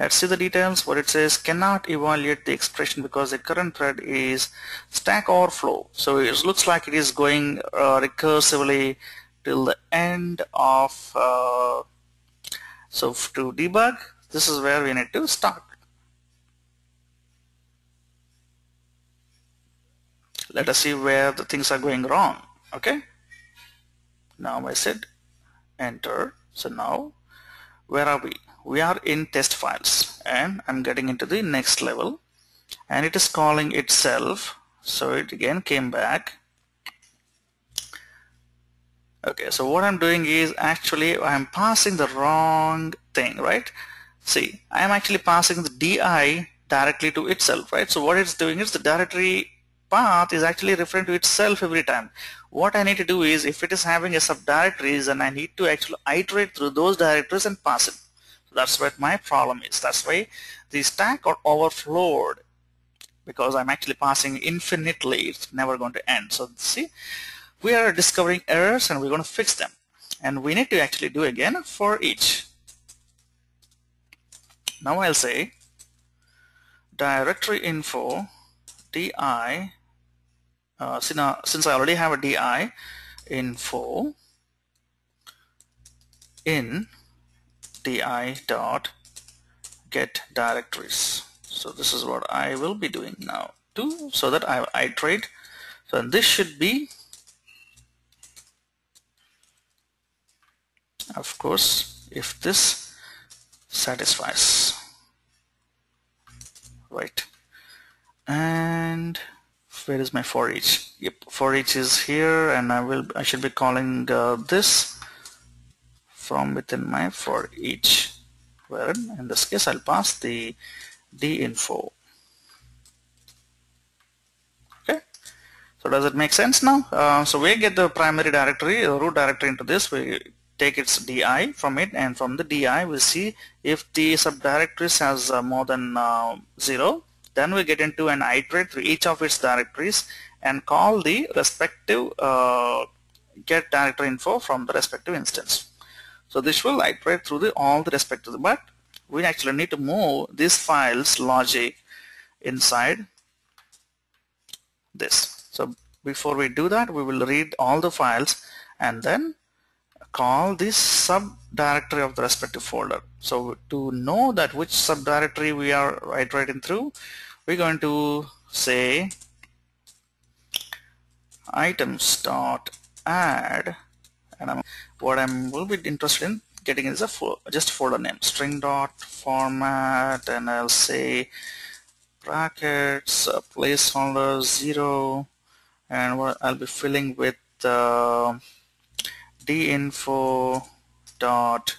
S1: let's see the details what it says. Cannot evaluate the expression because the current thread is stack overflow. So it looks like it is going uh, recursively till the end of uh, so to debug. This is where we need to start. Let us see where the things are going wrong. Okay. Now I said enter. So now where are we we are in test files and I'm getting into the next level. And it is calling itself so it again came back. Okay so what I'm doing is actually I'm passing the wrong thing right? See I am actually passing the DI directly to itself right? So what it's doing is the directory path is actually referring to itself every time. What I need to do is if it is having a subdirectories and I need to actually iterate through those directories and pass it that's what my problem is. That's why the stack got overflowed because I'm actually passing infinitely it's never going to end. So see we are discovering errors and we're going to fix them. And we need to actually do again for each. Now I'll say directory info di uh, since I already have a di info in di dot get directories. So this is what I will be doing now too so that I iterate so this should be of course if this satisfies. Right. And where is my for each yep for each is here and I will I should be calling uh, this from within my for each where in this case I'll pass the d info okay. So does it make sense now? Uh, so we get the primary directory the root directory into this. We take its di from it and from the di we see if the subdirectories has uh, more than uh, 0 then we get into an iterate through each of its directories and call the respective uh, get directory info from the respective instance so this will iterate through the all the respective but we actually need to move this files logic inside this so before we do that we will read all the files and then call this subdirectory of the respective folder. So to know that which subdirectory we are iterating through, we're going to say items dot add and I'm, what I'm will be interested in getting is a just folder name string dot format and I'll say brackets uh, placeholder zero and what I'll be filling with uh, dinfo dot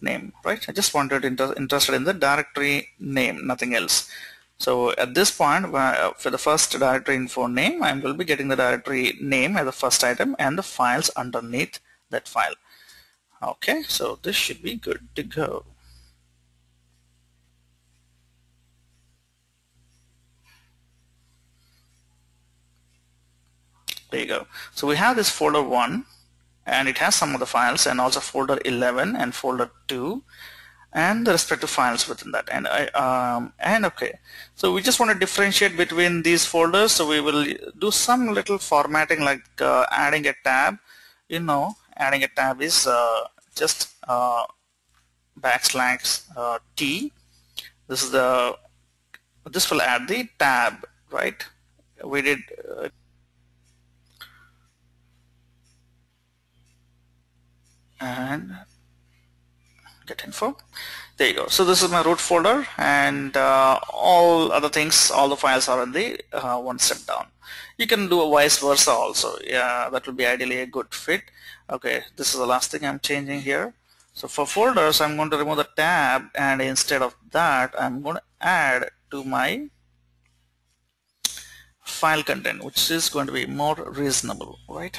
S1: name right? I just wanted inter interested in the directory name nothing else. So at this point for the first directory info name I will be getting the directory name as the first item and the files underneath that file. Okay so this should be good to go. There you go. So we have this folder 1 and it has some of the files and also folder 11 and folder 2 and the respective files within that. And I um, and okay. So we just want to differentiate between these folders. So we will do some little formatting like uh, adding a tab you know adding a tab is uh, just uh, backslash uh, T. This is the this will add the tab right? We did and get info. There you go. So this is my root folder and uh, all other things all the files are in the uh, one step down. You can do a vice versa also. Yeah that will be ideally a good fit okay this is the last thing I'm changing here. So for folders I'm going to remove the tab and instead of that I'm going to add to my file content which is going to be more reasonable right?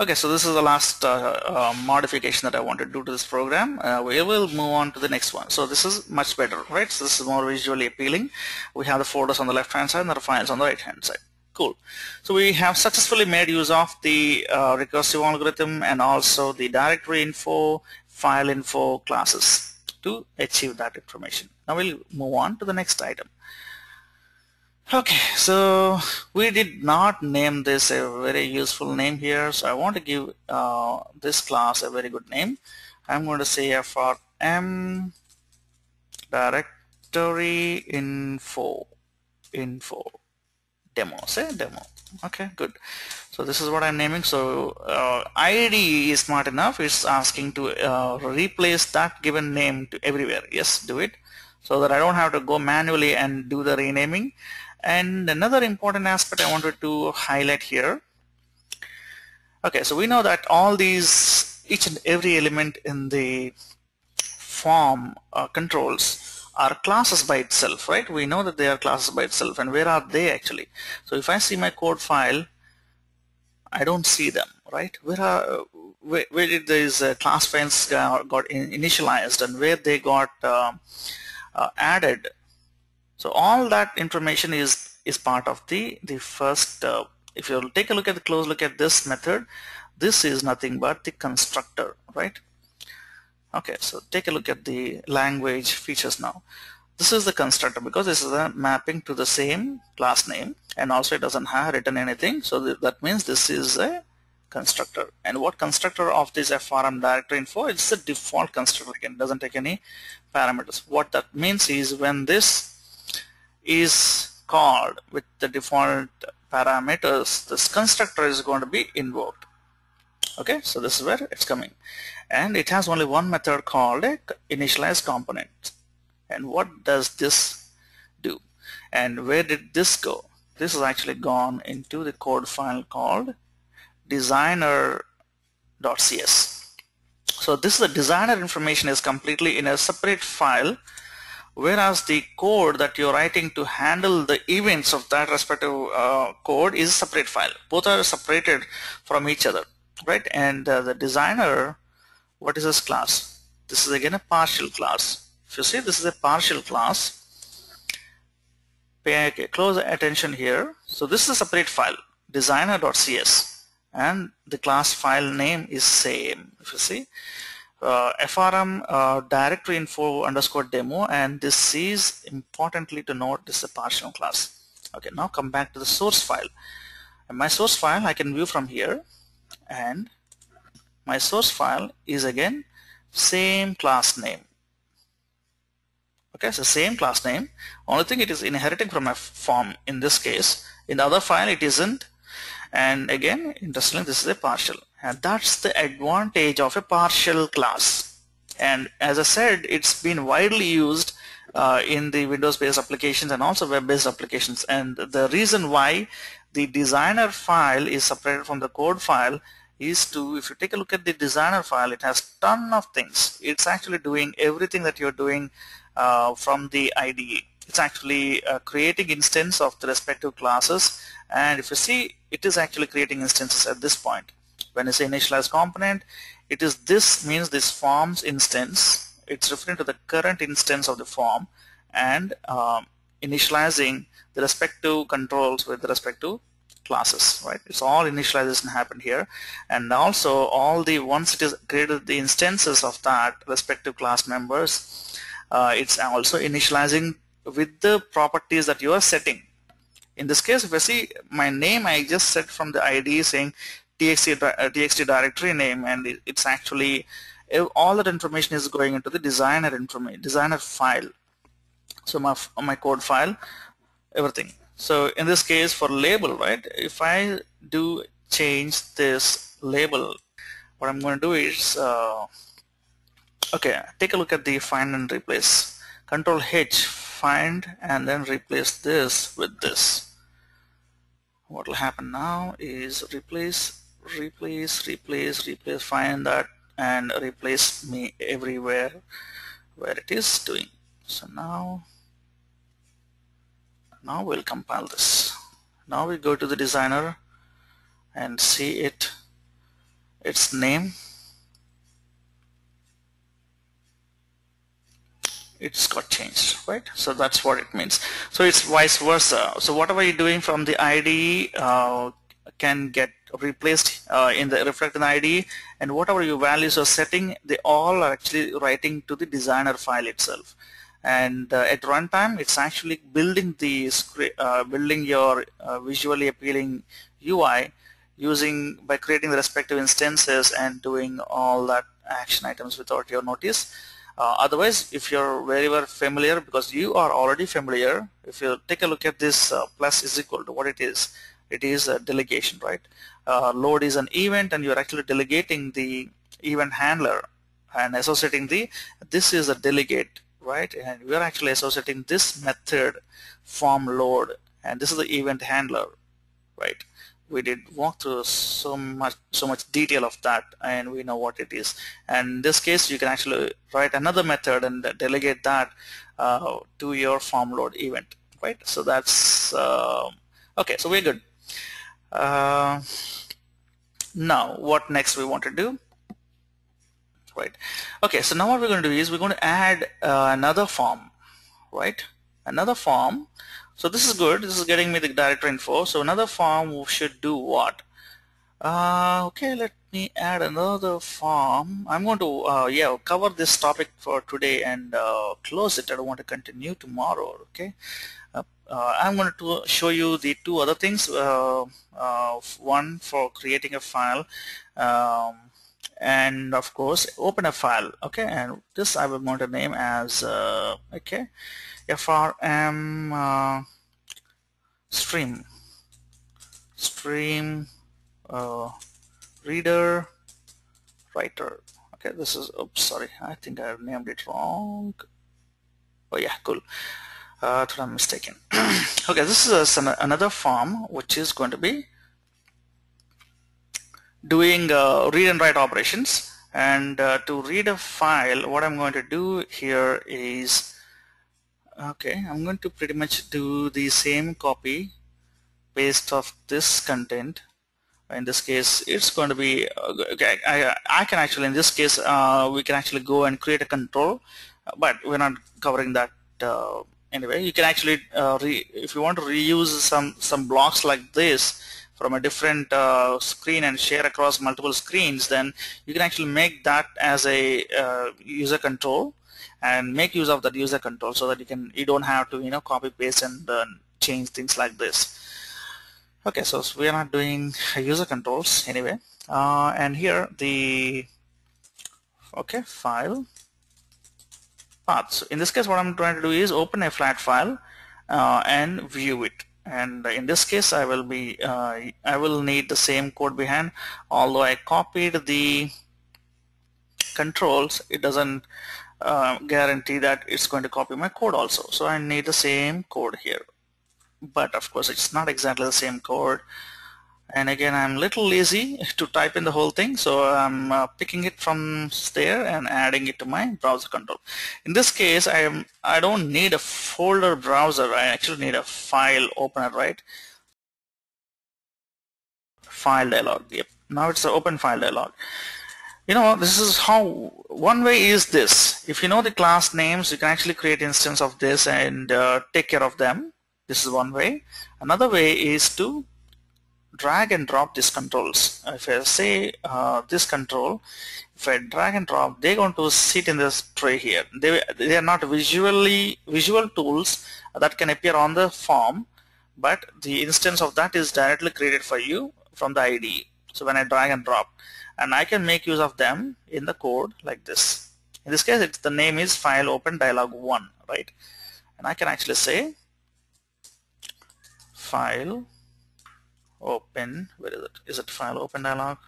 S1: Okay so this is the last uh, uh, modification that I want to do to this program. Uh, we will move on to the next one. So this is much better right? So this is more visually appealing. We have the folders on the left hand side and the files on the right hand side cool. So we have successfully made use of the uh, recursive algorithm and also the directory info file info classes to achieve that information. Now we'll move on to the next item. Okay, so we did not name this a very useful name here, so I want to give uh, this class a very good name. I'm going to say frm directory info info demo say demo. Okay good. So this is what I'm naming. So uh, ID is smart enough. It's asking to uh, replace that given name to everywhere. Yes do it. So that I don't have to go manually and do the renaming. And another important aspect I wanted to highlight here. Okay so we know that all these each and every element in the form uh, controls are classes by itself right we know that they are classes by itself and where are they actually so if I see my code file I don't see them right where are where, where did these uh, class files got, got in, initialized and where they got uh, uh added so all that information is is part of the the first. Uh, if you take a look at the close look at this method, this is nothing but the constructor, right? Okay, so take a look at the language features now. This is the constructor because this is a mapping to the same class name and also it doesn't have written anything. So th that means this is a constructor. And what constructor of this FRM directory info? It's a default constructor again, doesn't take any parameters. What that means is when this is called with the default parameters, this constructor is going to be invoked. Okay, so this is where it's coming. And it has only one method called initialize component. And what does this do? And where did this go? This has actually gone into the code file called designer.cs. So this is the designer information is completely in a separate file whereas the code that you're writing to handle the events of that respective uh, code is a separate file both are separated from each other right and uh, the designer what is this class? This is again a partial class. If you see this is a partial class. Pay close attention here. So this is a separate file designer.cs and the class file name is same. If you see uh, FRM uh, directory info underscore demo and this is importantly to note this is a partial class. Okay now come back to the source file. And my source file I can view from here and my source file is again same class name. Okay so same class name. Only thing it is inheriting from a form in this case. In the other file it isn't. And again interestingly this is a partial. And that's the advantage of a partial class. And as I said it's been widely used uh, in the Windows based applications and also web based applications. And the reason why the designer file is separated from the code file is to if you take a look at the designer file it has ton of things. It's actually doing everything that you're doing uh, from the IDE it's actually uh, creating instance of the respective classes. And if you see it is actually creating instances at this point. When I say initialize component it is this means this forms instance. It's referring to the current instance of the form and um, initializing the respective controls with respect to classes right? It's all initialization happened here. And also all the once it is created the instances of that respective class members uh, it's also initializing with the properties that you are setting. In this case if I see my name I just set from the ID saying txt, uh, txt directory name and it's actually all that information is going into the designer information designer file. So my my code file everything so in this case for label right if I do change this label what I'm going to do is uh, okay take a look at the find and replace. Control H find and then replace this with this. What will happen now is replace replace replace replace find that and replace me everywhere where it is doing. So now now we'll compile this. Now we go to the designer and see it its name. It's got changed right? So that's what it means. So it's vice versa. So whatever you're doing from the IDE uh, can get replaced uh, in the reflect IDE and whatever your values are setting? They all are actually writing to the designer file itself and uh, at runtime it's actually building the uh, building your uh, visually appealing UI using by creating the respective instances and doing all that action items without your notice. Uh, otherwise if you're very very familiar because you are already familiar if you take a look at this uh, plus is equal to what it is it is a delegation right? Uh, load is an event and you're actually delegating the event handler and associating the this is a delegate right? And we are actually associating this method form load. And this is the event handler right? We did walk through so much so much detail of that and we know what it is. And in this case you can actually write another method and delegate that uh, to your form load event right? So that's uh, okay so we're good. Uh, now what next we want to do right okay so now what we're going to do is we're going to add uh, another form right? Another form. So this is good. This is getting me the directory info. So another form should do what? Uh, okay let me add another form. I'm going to uh, yeah cover this topic for today and uh, close it. I don't want to continue tomorrow okay? Uh, uh, I'm going to show you the two other things. Uh, one for creating a file. Um, and of course open a file okay? And this I will want to name as uh, okay frm uh, stream. Stream uh, reader writer. Okay this is oops sorry I think I named it wrong. Oh yeah cool. Uh, I'm mistaken. Okay this is a, another form which is going to be doing uh, read and write operations. And uh, to read a file what I'm going to do here is okay I'm going to pretty much do the same copy paste of this content. In this case it's going to be okay I, I can actually in this case uh, we can actually go and create a control but we're not covering that uh, anyway. You can actually uh, if you want to reuse some some blocks like this from a different uh, screen and share across multiple screens then you can actually make that as a uh, user control and make use of that user control so that you can you don't have to you know copy paste and uh, change things like this. Okay so, we are not doing user controls anyway. Uh, and here the okay file. Path so in this case what I'm trying to do is open a flat file uh, and view it and in this case I will be uh, I will need the same code behind. Although I copied the controls it doesn't uh, guarantee that it's going to copy my code also. So I need the same code here. But of course it's not exactly the same code and again I'm a little lazy to type in the whole thing so I'm uh, picking it from there and adding it to my browser control. In this case I am I don't need a folder browser. I actually need a file opener right? File dialog yep. Now it's an open file dialog. You know this is how one way is this. If you know the class names you can actually create instance of this and uh, take care of them. This is one way. Another way is to drag and drop these controls. If I say uh, this control, if I drag and drop, they're going to sit in this tray here. They, they are not visually visual tools that can appear on the form, but the instance of that is directly created for you from the IDE. So when I drag and drop, and I can make use of them in the code like this. In this case, it's, the name is file open dialog 1, right? And I can actually say file open. Where is it? Is it file open dialog?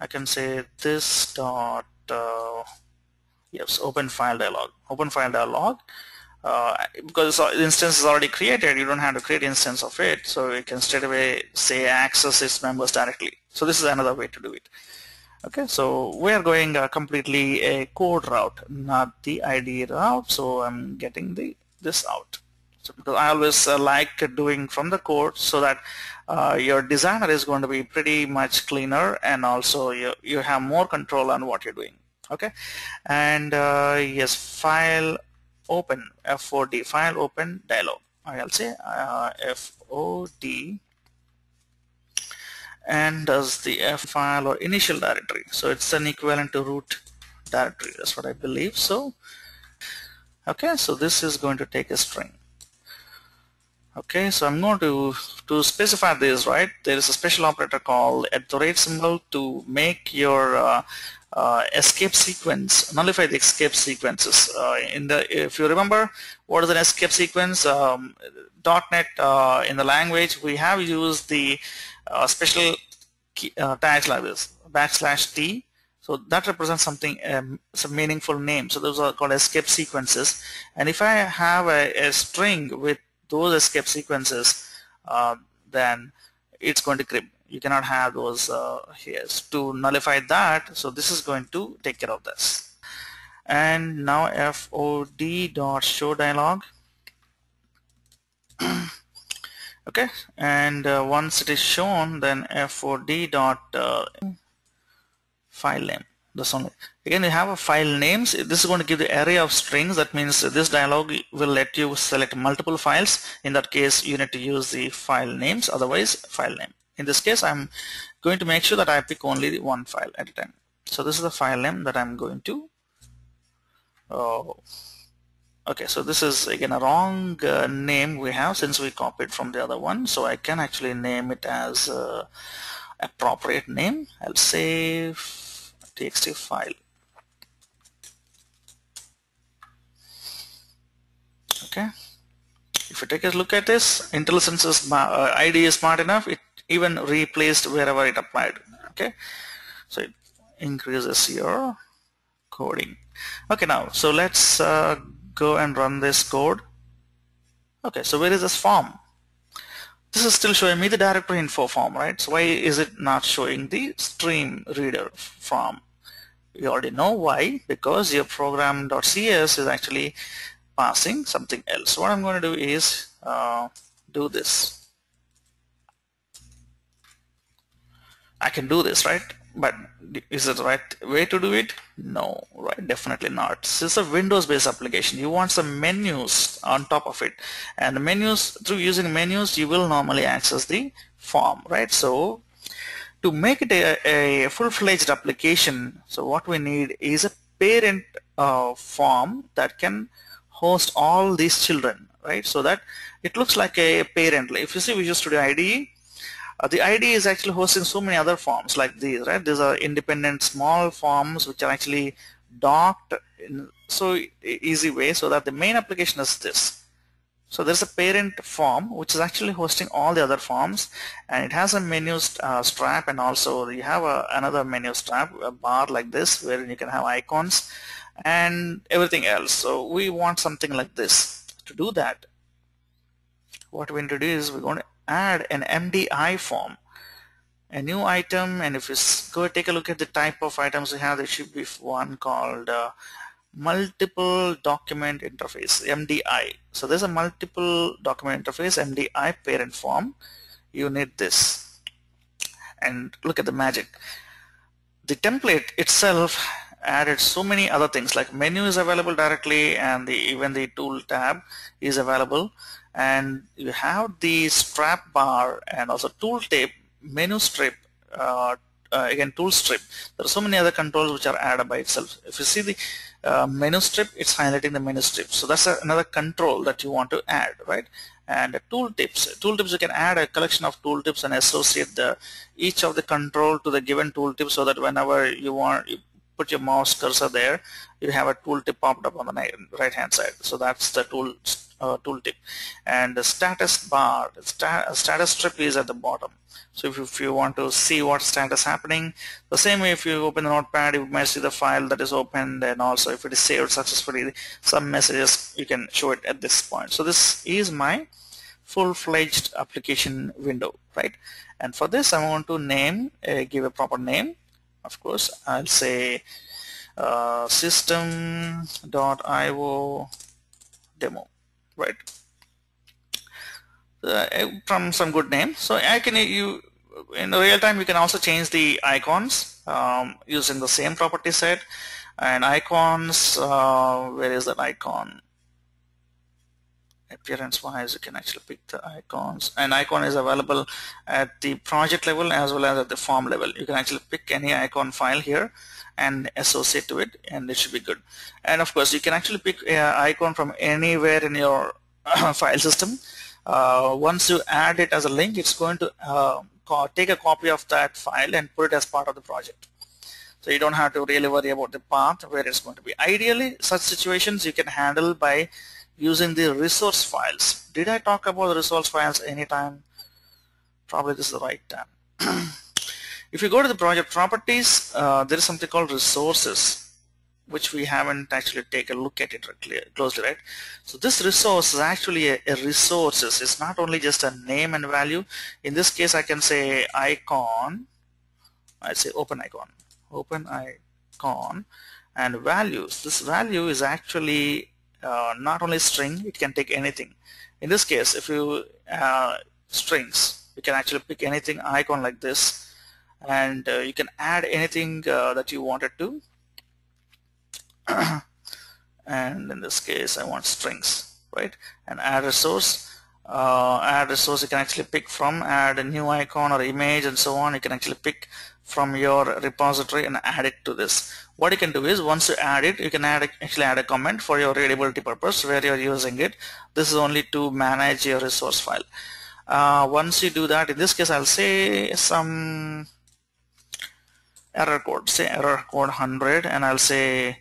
S1: I can say this dot uh, yes open file dialog. Open file dialog uh, because the instance is already created. You don't have to create instance of it. So you can straight away say access its members directly. So this is another way to do it. Okay so we are going uh, completely a code route not the IDE route. So I'm getting the this out. So because I always uh, like doing from the code so that uh, your designer is going to be pretty much cleaner and also you, you have more control on what you're doing okay? And uh, yes file open F4D file open dialog I'll say uh, FOD and does the F file or initial directory. So it's an equivalent to root directory that's what I believe so okay so this is going to take a string okay so I'm going to to specify this right? There is a special operator called at the rate symbol to make your uh, uh, escape sequence nullify the escape sequences. Uh, in the if you remember what is an escape sequence? Um, .NET uh, in the language we have used the uh, special key, uh, tags like this backslash T. So that represents something um, some meaningful name. So those are called escape sequences. And if I have a, a string with those escape sequences uh, then it's going to crib you cannot have those uh, here to nullify that so this is going to take care of this. And now FOD dot show dialog. Okay and uh, once it is shown then FOD dot uh, file name that's only again you have a file names. This is going to give the array of strings. That means this dialog will let you select multiple files. In that case you need to use the file names otherwise file name. In this case I'm going to make sure that I pick only one file at a time. So this is the file name that I'm going to oh okay. So this is again a wrong uh, name we have since we copied from the other one. So I can actually name it as uh, appropriate name. I'll save txt file. Okay. If you take a look at this IntelliSense's uh, ID is smart enough it even replaced wherever it applied. Okay. So it increases your coding. Okay now so let's uh, go and run this code. Okay so where is this form this is still showing me the directory info form right? So why is it not showing the stream reader form? You already know why because your program.cs is actually passing something else. What I'm going to do is uh, do this. I can do this right but is it the right way to do it? No right definitely not. This is a Windows based application. You want some menus on top of it. And menus through using menus you will normally access the form right? So to make it a, a full-fledged application so what we need is a parent uh, form that can host all these children right? So that it looks like a parent. If you see Visual Studio IDE uh, the IDE is actually hosting so many other forms like these, right? These are independent small forms which are actually docked in so easy way so that the main application is this. So there's a parent form which is actually hosting all the other forms and it has a menu uh, strap and also you have a, another menu strap, a bar like this where you can have icons and everything else. So we want something like this. To do that, what we need to do is we're going to add an MDI form. A new item and if you go take a look at the type of items we have there should be one called uh, multiple document interface MDI so there's a multiple document interface MDI parent form. You need this. And look at the magic. The template itself added so many other things like menu is available directly and the even the tool tab is available and you have the strap bar and also tooltip menu strip uh, uh, again tool strip. There are so many other controls which are added by itself. If you see the uh, menu strip it's highlighting the menu strip. So that's a, another control that you want to add right? And tooltips tooltips you can add a collection of tooltips and associate the each of the control to the given tooltip so that whenever you want you put your mouse cursor there you have a tooltip popped up on the right hand side. So that's the tool uh, tooltip. And the status bar sta status strip is at the bottom. So if, if you want to see what status happening the same way if you open the notepad you might see the file that is opened and also if it is saved successfully some messages you can show it at this point. So this is my full-fledged application window right? And for this I want to name uh, give a proper name. Of course I'll say uh, system.io demo right. Uh, from some good name. So I can you in real time you can also change the icons um, using the same property set. And icons uh, where is that icon? Appearance wise you can actually pick the icons. And icon is available at the project level as well as at the form level. You can actually pick any icon file here and associate to it and it should be good. And of course you can actually pick an icon from anywhere in your file system. Uh, once you add it as a link it's going to uh, take a copy of that file and put it as part of the project. So you don't have to really worry about the path where it's going to be. Ideally such situations you can handle by using the resource files. Did I talk about the resource files anytime? Probably this is the right time if you go to the project properties uh, there is something called resources which we haven't actually taken a look at it closely right? So this resource is actually a, a resources. It's not only just a name and value. In this case I can say icon. I say open icon. Open icon and values. This value is actually uh, not only string it can take anything. In this case if you uh, strings you can actually pick anything icon like this and uh, you can add anything uh, that you wanted to. And in this case I want strings right? And add resource. Uh, add resource you can actually pick from add a new icon or image and so on. You can actually pick from your repository and add it to this. What you can do is once you add it you can add actually add a comment for your readability purpose where you're using it. This is only to manage your resource file. Uh, once you do that in this case I'll say some error code say error code 100 and I'll say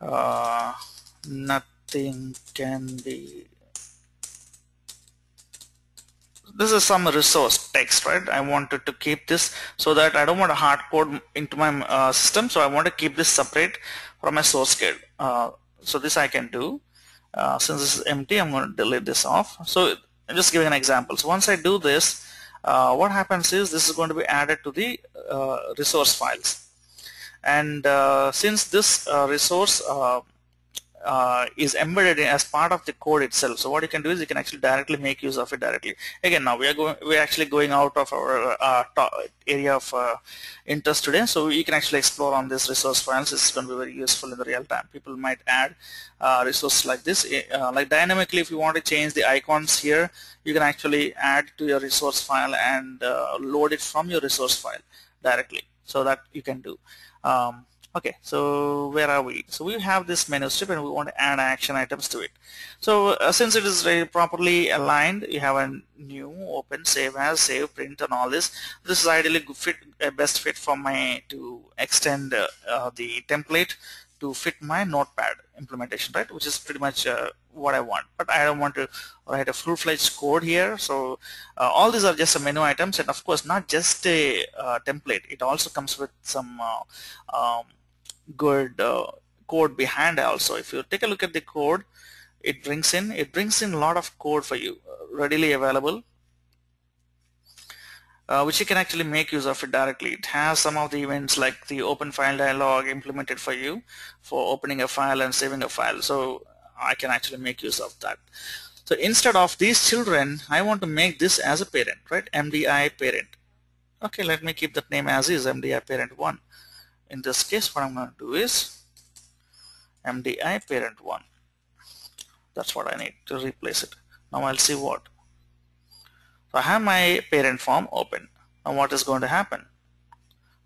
S1: uh, nothing can be this is some resource text right? I wanted to keep this so that I don't want to hard code into my uh, system so I want to keep this separate from my source code. Uh, so this I can do. Uh, since this is empty I'm going to delete this off. So I'm just giving an example. So once I do this uh, what happens is this is going to be added to the resource files. And uh, since this uh, resource uh, uh, is embedded as part of the code itself so what you can do is you can actually directly make use of it directly. Again now we are going we're actually going out of our uh, area of uh, interest today so you can actually explore on this resource files. It's going to be very useful in the real time. People might add resources like this like dynamically if you want to change the icons here you can actually add to your resource file and load it from your resource file directly. So that you can do. Um, okay so where are we? So we have this menu strip and we want to add action items to it. So uh, since it is very properly aligned you have a new open save as save print and all this. This is ideally good fit uh, best fit for my to extend uh, uh, the template to fit my notepad implementation right? Which is pretty much uh, what I want. But I don't want to write a full-fledged code here. So uh, all these are just some menu items. And of course not just a uh, template. It also comes with some uh, um, good uh, code behind also. If you take a look at the code it brings in it brings in a lot of code for you uh, readily available uh, which you can actually make use of it directly. It has some of the events like the open file dialog implemented for you for opening a file and saving a file. So I can actually make use of that. So instead of these children, I want to make this as a parent, right? MDI parent. Okay, let me keep that name as is, MDI parent 1. In this case, what I'm going to do is MDI parent 1. That's what I need to replace it. Now I'll see what. So I have my parent form open. Now what is going to happen?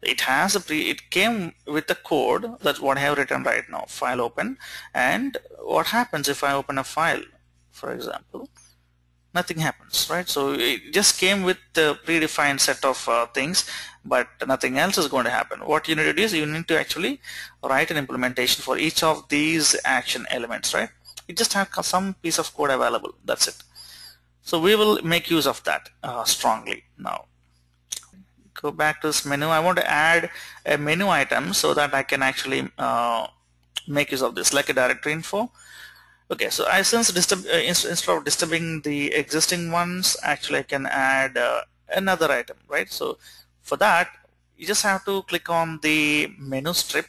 S1: it has a pre it came with the code that's what I have written right now file open. And what happens if I open a file? For example nothing happens right? So it just came with the predefined set of uh, things but nothing else is going to happen. What you need to do is you need to actually write an implementation for each of these action elements right? You just have some piece of code available. That's it so we will make use of that uh, strongly now. Go back to this menu. I want to add a menu item so that I can actually uh, make use of this like a directory info. Okay so I since disturb, uh, instead of disturbing the existing ones actually I can add uh, another item right? So for that you just have to click on the menu strip.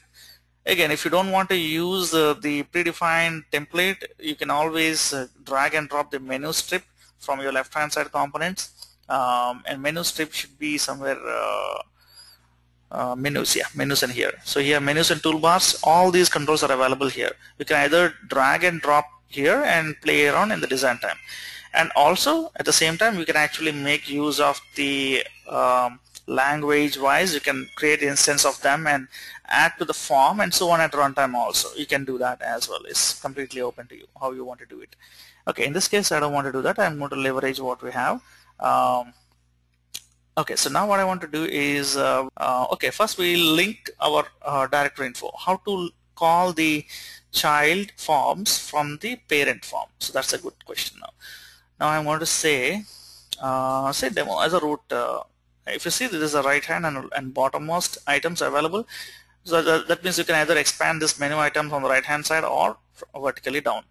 S1: Again if you don't want to use uh, the predefined template you can always uh, drag and drop the menu strip from your left hand side components um, and menu strip should be somewhere uh, uh, menus yeah menus in here. So here menus and toolbars all these controls are available here. You can either drag and drop here and play around in the design time. And also at the same time you can actually make use of the um, language wise you can create instance of them and add to the form and so on at runtime also. You can do that as well. It's completely open to you how you want to do it okay in this case I don't want to do that. I'm going to leverage what we have. Um, okay so now what I want to do is uh, uh, okay first we link our uh, directory info. How to call the child forms from the parent form. So that's a good question now. Now I'm going to say uh, say demo as a root uh, if you see this is the right hand and, and bottommost items available so that, that means you can either expand this menu item from the right hand side or vertically down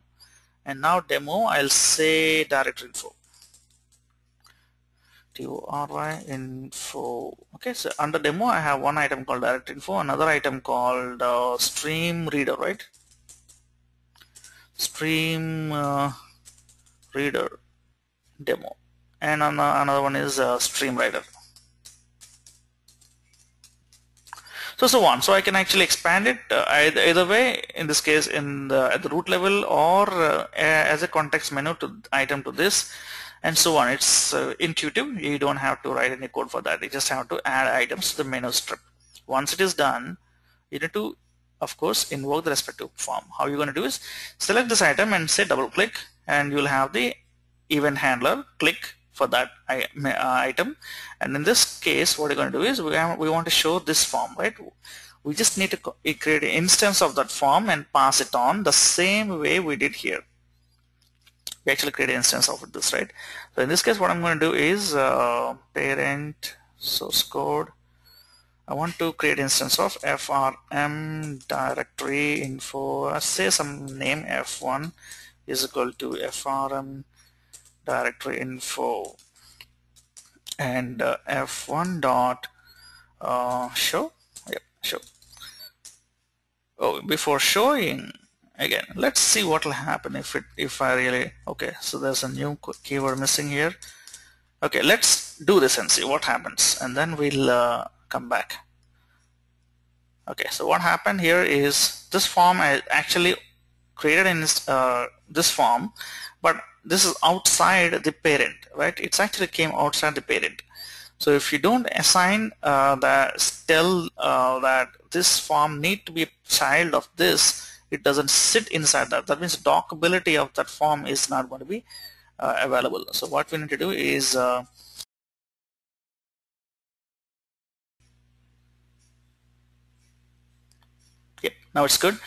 S1: and now demo I'll say directory info. DORY info. Okay so under demo I have one item called directory info another item called uh, stream reader right? Stream uh, reader demo. And another one is uh, stream writer so so on. So I can actually expand it uh, either, either, way in this case in the at the root level or uh, as a context menu to item to this and so on. It's uh, intuitive. You don't have to write any code for that. You just have to add items to the menu strip. Once it is done you need to of course invoke the respective form. How you're going to do is select this item and say double click and you'll have the event handler click for that uh, item. And in this case what we're going to do is we, we want to show this form right? We just need to create an instance of that form and pass it on the same way we did here. We actually create an instance of this right? So in this case what I'm going to do is uh, parent source code. I want to create instance of frm directory info. Say some name f1 is equal to frm directory info and uh, f1 dot uh, show. Yep show. Oh before showing again let's see what will happen if it if I really okay so there's a new keyword missing here. Okay let's do this and see what happens and then we'll uh, come back. Okay so what happened here is this form I actually created in uh, this form but this is outside the parent right? It's actually came outside the parent. So if you don't assign uh, that tell uh, that this form need to be a child of this it doesn't sit inside that. That means dockability of that form is not going to be uh, available. So what we need to do is uh, now it's good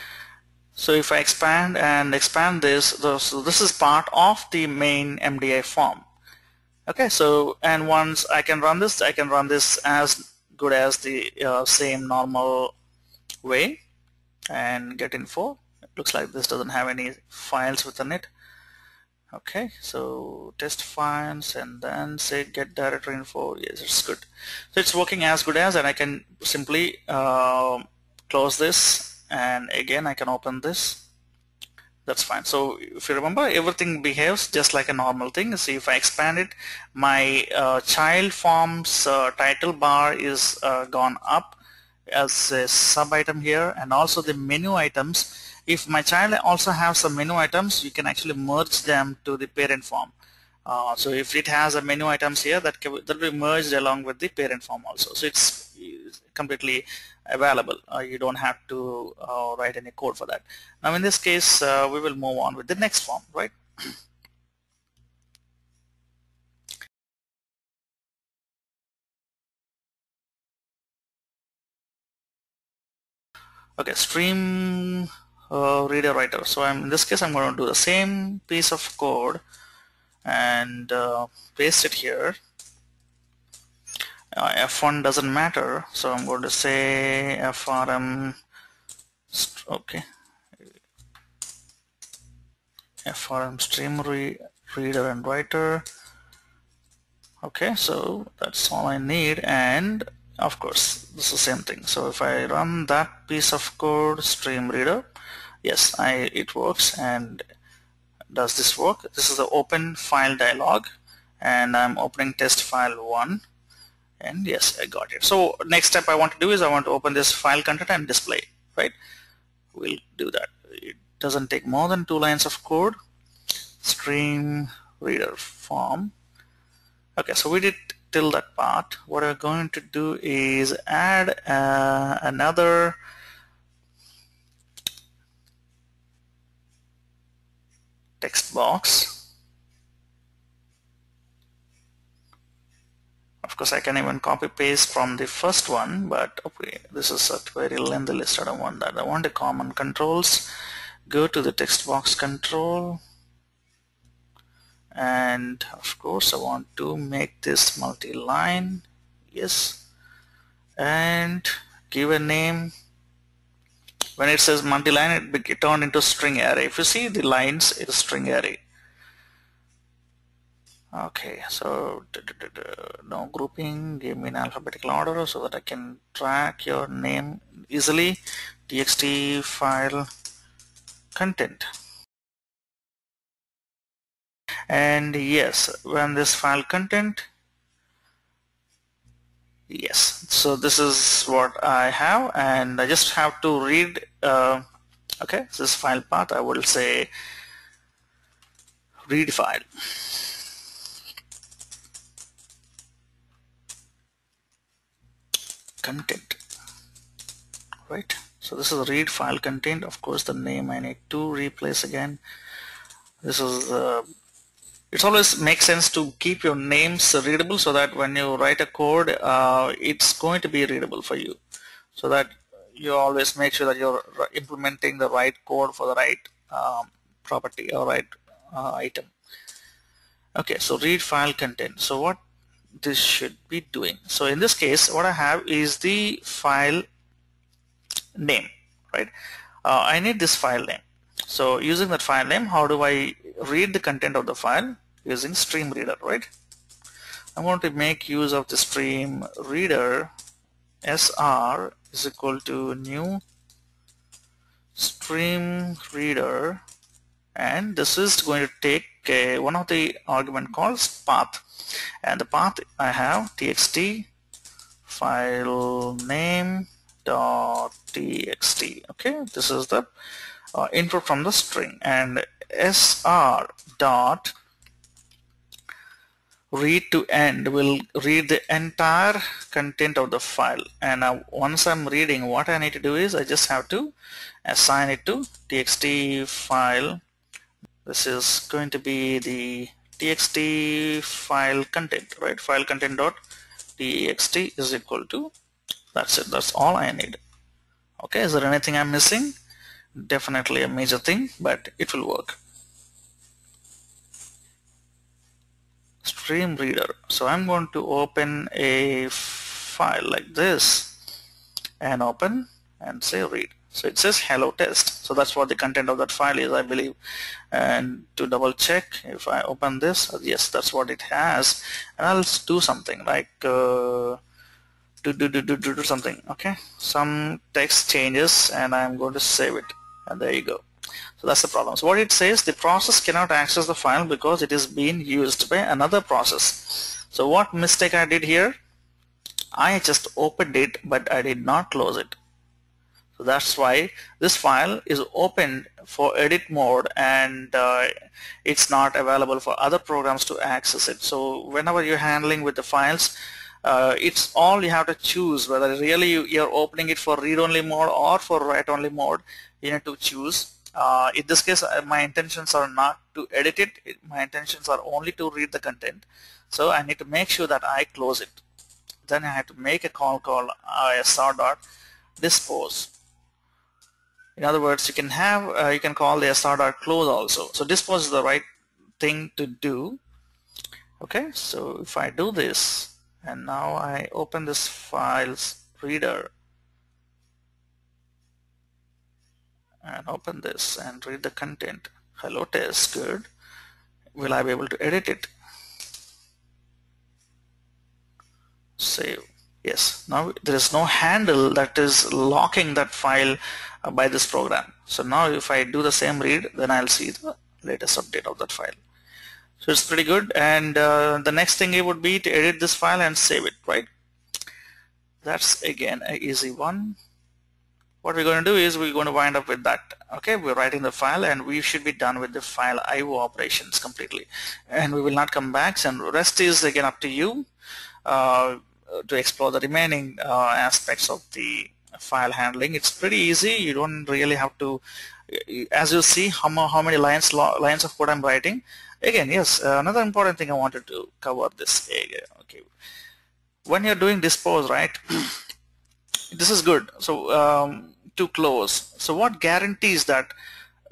S1: so if I expand and expand this, so this is part of the main MDI form. Okay, so and once I can run this, I can run this as good as the uh, same normal way and get info. It looks like this doesn't have any files within it. Okay, so test files and then say get directory info. Yes, it's good. So it's working as good as, and I can simply uh, close this and again I can open this. That's fine. So if you remember everything behaves just like a normal thing. See if I expand it my uh, child forms uh, title bar is uh, gone up as a sub item here. And also the menu items. If my child also has some menu items you can actually merge them to the parent form. Uh, so if it has a menu items here that can, that will be merged along with the parent form also. So it's completely available. Uh, you don't have to uh, write any code for that. Now in this case uh, we will move on with the next form right? Okay stream uh, reader writer. So I'm in this case I'm going to do the same piece of code and uh, paste it here uh, f1 doesn't matter so I'm going to say frm okay. Frm stream re reader and writer. Okay so that's all I need and of course this is the same thing. So if I run that piece of code stream reader yes I it works and does this work? This is the open file dialog and I'm opening test file 1 and yes I got it. So next step I want to do is I want to open this file content and display right? We'll do that. It doesn't take more than two lines of code. Stream reader form. Okay so we did till that part. What we're going to do is add uh, another text box course I can even copy paste from the first one but okay this is a very lengthy list. I don't want that. I want the common controls. Go to the text box control. And of course I want to make this multi-line. Yes. And give a name. When it says multi-line it, it turned into string array. If you see the lines it's string array okay so no grouping give me an alphabetical order so that I can track your name easily. Txt file content. And yes when this file content yes. So this is what I have and I just have to read uh, okay this file path. I will say read file content right? So this is read file content of course the name I need to replace again. This is uh, it always makes sense to keep your names readable so that when you write a code uh, it's going to be readable for you. So that you always make sure that you're implementing the right code for the right um, property or right uh, item. Okay so read file content. So what this should be doing. So in this case what I have is the file name right? Uh, I need this file name. So using that file name how do I read the content of the file? Using stream reader right? I'm going to make use of the stream reader sr is equal to new stream reader. And this is going to take uh, one of the argument calls path. And the path I have txt file name dot txt. Okay this is the uh, input from the string. And sr dot read to end will read the entire content of the file. And now once I'm reading what I need to do is I just have to assign it to txt file this is going to be the txt file content right? File content dot txt is equal to that's it that's all I need. Okay is there anything I'm missing? Definitely a major thing but it will work. Stream reader. So I'm going to open a file like this and open and say read so it says hello test. So that's what the content of that file is I believe. And to double check if I open this yes that's what it has. And I'll do something like uh, do, do, do, do, do something okay? Some text changes and I'm going to save it. And there you go. So that's the problem. So what it says the process cannot access the file because it is being used by another process. So what mistake I did here? I just opened it but I did not close it so that's why this file is opened for edit mode and uh, it's not available for other programs to access it. So whenever you're handling with the files uh, it's all you have to choose whether really you're opening it for read-only mode or for write-only mode you need to choose. Uh, in this case uh, my intentions are not to edit it. My intentions are only to read the content. So I need to make sure that I close it. Then I have to make a call called uh, sr dot dispose in other words you can have uh, you can call the sr dot close also. So dispose is the right thing to do. Okay so if I do this and now I open this files reader. And open this and read the content. Hello test good. Will I be able to edit it? Save yes. Now there is no handle that is locking that file uh, by this program. So now if I do the same read then I'll see the latest update of that file. So it's pretty good. And uh, the next thing it would be to edit this file and save it right? That's again an easy one. What we're going to do is we're going to wind up with that. Okay we're writing the file and we should be done with the file IO operations completely. And we will not come back. And rest is again up to you. Uh, to explore the remaining uh, aspects of the file handling. It's pretty easy. You don't really have to as you see how, how many lines lines of code I'm writing. Again yes uh, another important thing I wanted to cover this area. Okay. When you're doing dispose right this is good. So um, to close. So what guarantees that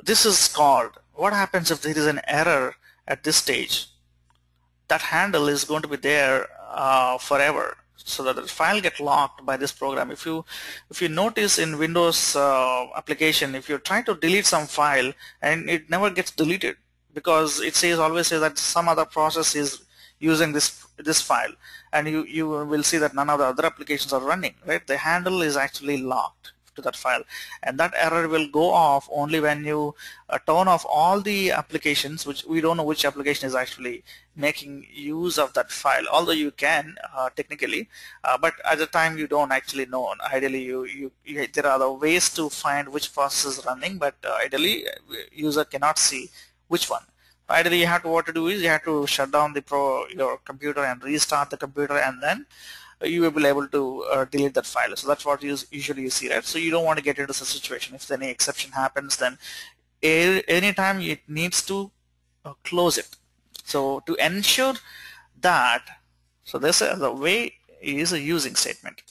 S1: this is called? What happens if there is an error at this stage? That handle is going to be there uh, forever so that the file get locked by this program. If you if you notice in Windows uh, application if you try to delete some file and it never gets deleted because it says always says that some other process is using this this file and you you will see that none of the other applications are running right? The handle is actually locked to that file. And that error will go off only when you uh, turn off all the applications which we don't know which application is actually making use of that file. Although you can uh, technically uh, but at the time you don't actually know. Ideally you, you, you there are other ways to find which process is running but uh, ideally uh, user cannot see which one. Ideally you have to what to do is you have to shut down the pro your computer and restart the computer and then you will be able to uh, delete that file. So that's what you usually you see, right? So you don't want to get into such situation. If any exception happens, then anytime it needs to uh, close it. So to ensure that, so this is the way is a using statement.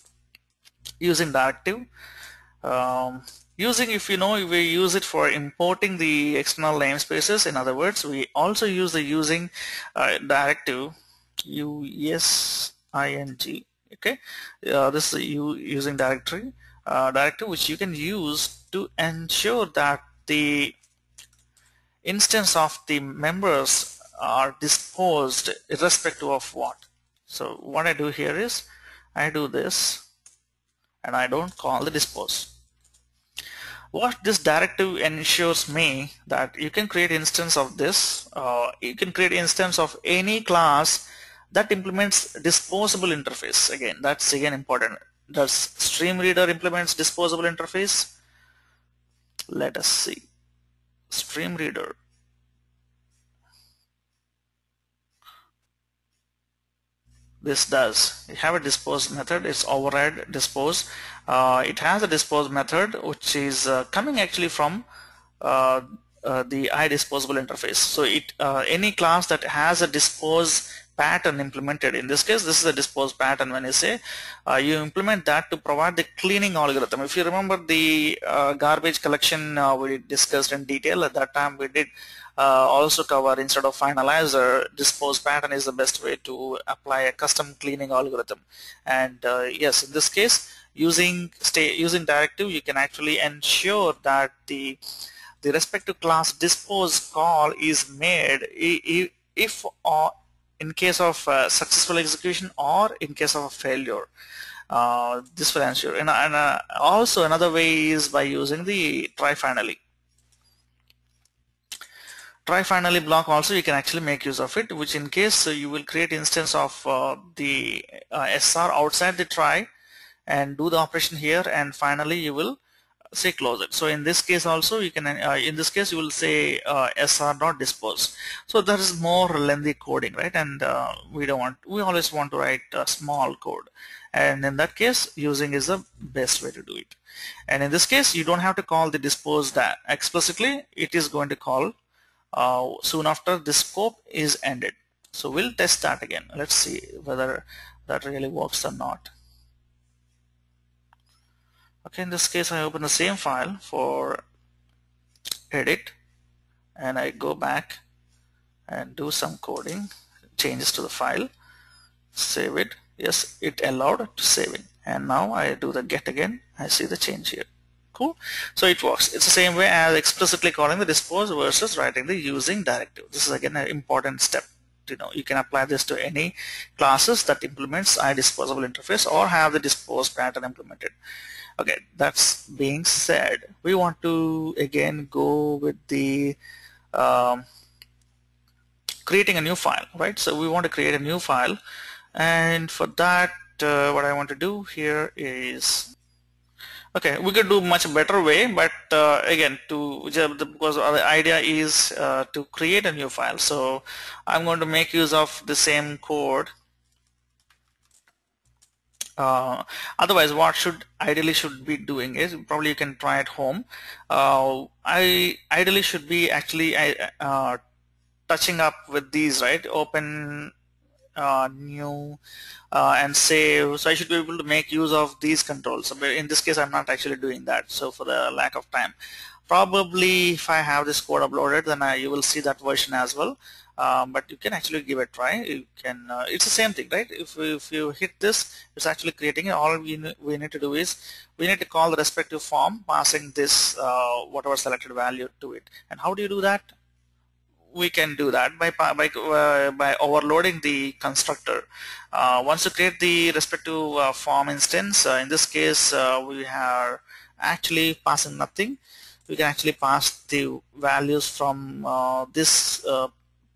S1: Using directive. Um, using if you know we use it for importing the external namespaces in other words we also use the using uh, directive using okay? Uh, this is you using directory uh, directory which you can use to ensure that the instance of the members are disposed irrespective of what. So what I do here is I do this and I don't call the dispose. What this directive ensures me that you can create instance of this uh, you can create instance of any class that implements disposable interface. Again that's again important. Does stream reader implements disposable interface? Let us see. Stream reader. This does. You have a dispose method. It's override dispose. Uh, it has a dispose method which is uh, coming actually from uh, uh the IDisposable interface. So it uh, any class that has a dispose pattern implemented. In this case, this is a dispose pattern when you say uh, you implement that to provide the cleaning algorithm. If you remember the uh, garbage collection uh, we discussed in detail at that time we did uh, also cover instead of finalizer dispose pattern is the best way to apply a custom cleaning algorithm and uh, yes in this case using stay using directive you can actually ensure that the the respective class dispose call is made if or in case of uh, successful execution or in case of a failure. Uh, this will ensure. And, and uh, also another way is by using the try finally. Try finally block also you can actually make use of it which in case you will create instance of uh, the uh, SR outside the try and do the operation here and finally you will say close it. So in this case also you can uh, in this case you will say uh, sr dot dispose. So there is more lengthy coding right? And uh, we don't want we always want to write a small code. And in that case using is the best way to do it. And in this case you don't have to call the dispose that explicitly it is going to call uh, soon after the scope is ended. So we'll test that again. Let's see whether that really works or not okay in this case I open the same file for edit and I go back and do some coding changes to the file save it. Yes it allowed to saving and now I do the get again. I see the change here. Cool. So it works. It's the same way as explicitly calling the dispose versus writing the using directive. This is again an important step. You know you can apply this to any classes that implements IDisposable interface or have the dispose pattern implemented okay that's being said we want to again go with the um, creating a new file right? So we want to create a new file. And for that uh, what I want to do here is okay we could do much better way but uh, again to because the idea is uh, to create a new file. So I'm going to make use of the same code uh, otherwise what should ideally should be doing is probably you can try at home. Uh, I ideally should be actually uh, touching up with these right? Open uh, new uh, and save. So I should be able to make use of these controls. So in this case I'm not actually doing that. So for the lack of time. Probably if I have this code uploaded then I, you will see that version as well um, but you can actually give a try you can uh, it's the same thing right if, if you hit this it's actually creating it all we, we need to do is we need to call the respective form passing this uh, whatever selected value to it and how do you do that we can do that by by uh, by overloading the constructor. Uh, once you create the respective uh, form instance, uh, in this case uh, we are actually passing nothing. We can actually pass the values from uh, this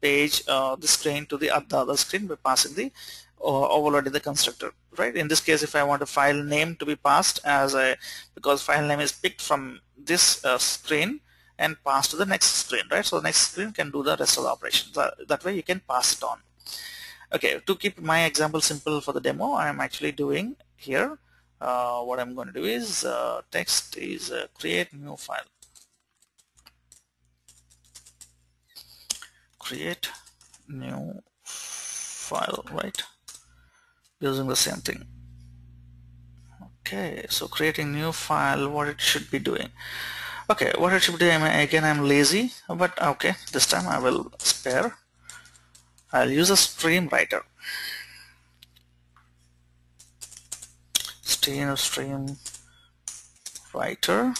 S1: page, this screen to the other screen by passing the overloading the constructor. Right. In this case, if I want a file name to be passed as a because file name is picked from this screen and passed to the next screen, right? So the next screen can do the rest of the operations. That, that way you can pass it on. Okay, to keep my example simple for the demo, I'm actually doing here, uh, what I'm going to do is uh, text is uh, create new file. Create new file, right? Using the same thing. Okay, so creating new file, what it should be doing okay what I should do again I'm lazy but okay this time I will spare I'll use a stream writer stream stream writer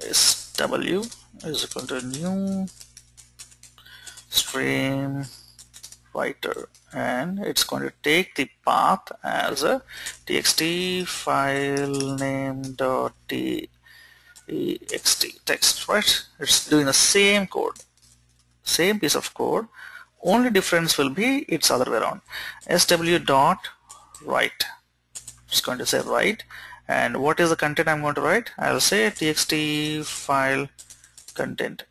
S1: is w is equal to new stream writer and it's going to take the path as a txt file name dot txt text right? It's doing the same code. Same piece of code. Only difference will be its other way around. Sw dot write. It's going to say write. And what is the content I'm going to write? I'll say txt file content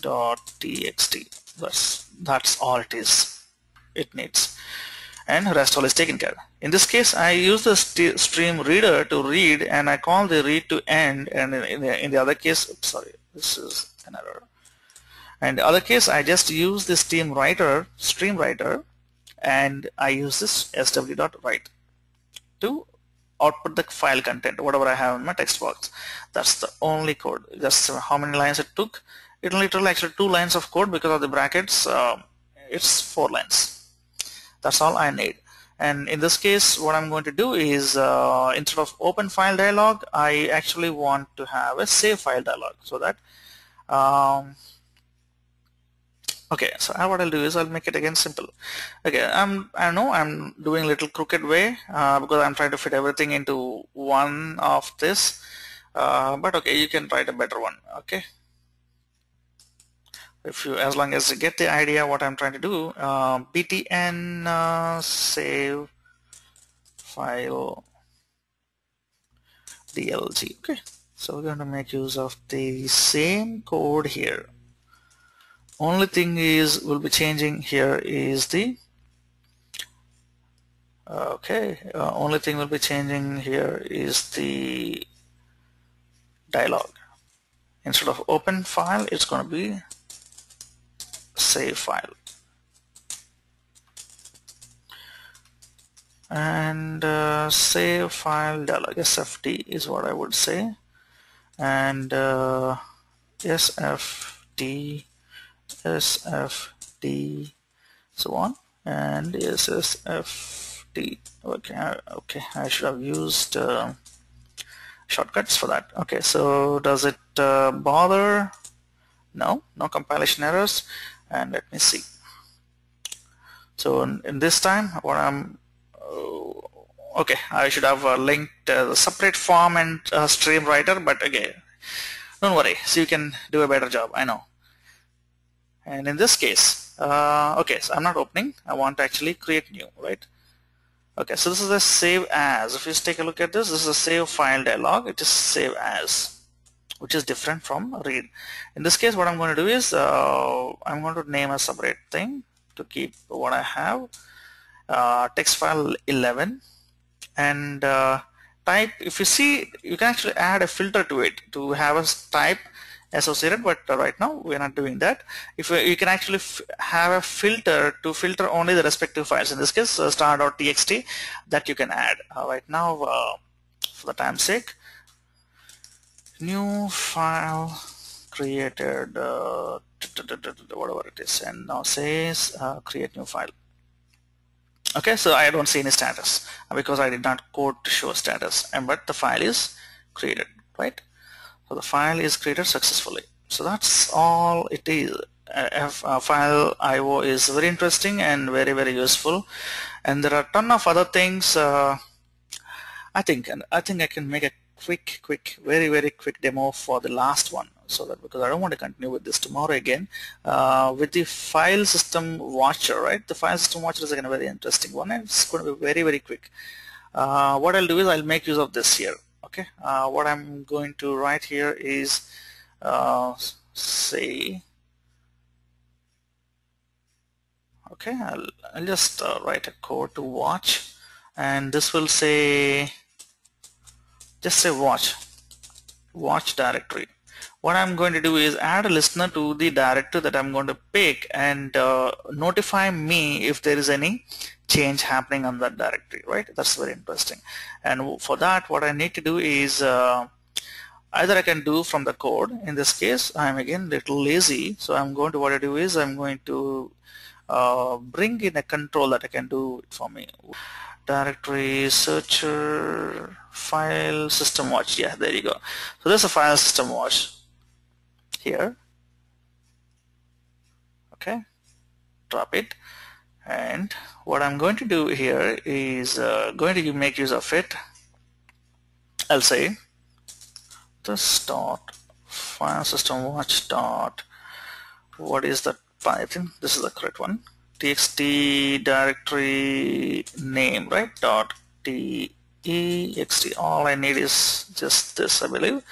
S1: dot txt that's that's all it is it needs and rest all is taken care. In this case, I use the st stream reader to read and I call the read to end and in the, in the other case, oops, sorry, this is an error. And the other case, I just use the stream writer, stream writer, and I use this sw.write to output the file content, whatever I have in my text box. That's the only code. Just how many lines it took. It literally actually two lines of code because of the brackets. Uh, it's four lines. That's all I need. And in this case what I'm going to do is uh, instead of open file dialog I actually want to have a save file dialog so that um, okay so what I'll do is I'll make it again simple. Okay I'm I know I'm doing a little crooked way uh, because I'm trying to fit everything into one of this uh, but okay you can write a better one okay if you as long as you get the idea what I'm trying to do uh, btn uh, save file dlg okay. So we're going to make use of the same code here. Only thing is we'll be changing here is the okay uh, only thing we'll be changing here is the dialog. Instead of open file it's going to be save file. And uh, save file dialog sfd is what I would say. And uh, sfd sfd so on. And ssfd okay okay I should have used uh, shortcuts for that. Okay so does it uh, bother? No no compilation errors and let me see. So in, in this time what I'm uh, okay I should have uh, linked uh, the separate form and stream writer but again don't worry. So you can do a better job. I know. And in this case uh, okay so I'm not opening. I want to actually create new right? Okay so this is a save as. If you take a look at this this is a save file dialog. It is save as which is different from read. In this case what I'm going to do is uh, I'm going to name a separate thing to keep what I have. Uh, text file 11 and uh, type if you see you can actually add a filter to it to have a type associated but right now we're not doing that. If you can actually have a filter to filter only the respective files. In this case uh, star.txt that you can add. Uh, right now uh, for the time's sake new file created uh, whatever it is and now says uh, create new file. Okay so I don't see any status because I did not code to show status and but the file is created right? So the file is created successfully. So that's all it is. F, uh, file IO is very interesting and very very useful. And there are a ton of other things uh, I think and I think I can make a quick quick very very quick demo for the last one. So that because I don't want to continue with this tomorrow again. Uh, with the file system watcher right? The file system watcher is again a very interesting one and it's going to be very very quick. Uh, what I'll do is I'll make use of this here okay? Uh, what I'm going to write here is uh, say okay I'll, I'll just uh, write a code to watch and this will say just say watch. Watch directory. What I'm going to do is add a listener to the directory that I'm going to pick and uh, notify me if there is any change happening on that directory right? That's very interesting. And for that what I need to do is uh, either I can do from the code. In this case I'm again little lazy. So I'm going to what I do is I'm going to uh, bring in a control that I can do for me. Directory searcher file system watch. Yeah there you go. So there's a file system watch here. Okay drop it. And what I'm going to do here is uh, going to make use of it. I'll say this dot file system watch dot what is that? Python this is the correct one. Txt directory name right? Dot text all I need is just this I believe.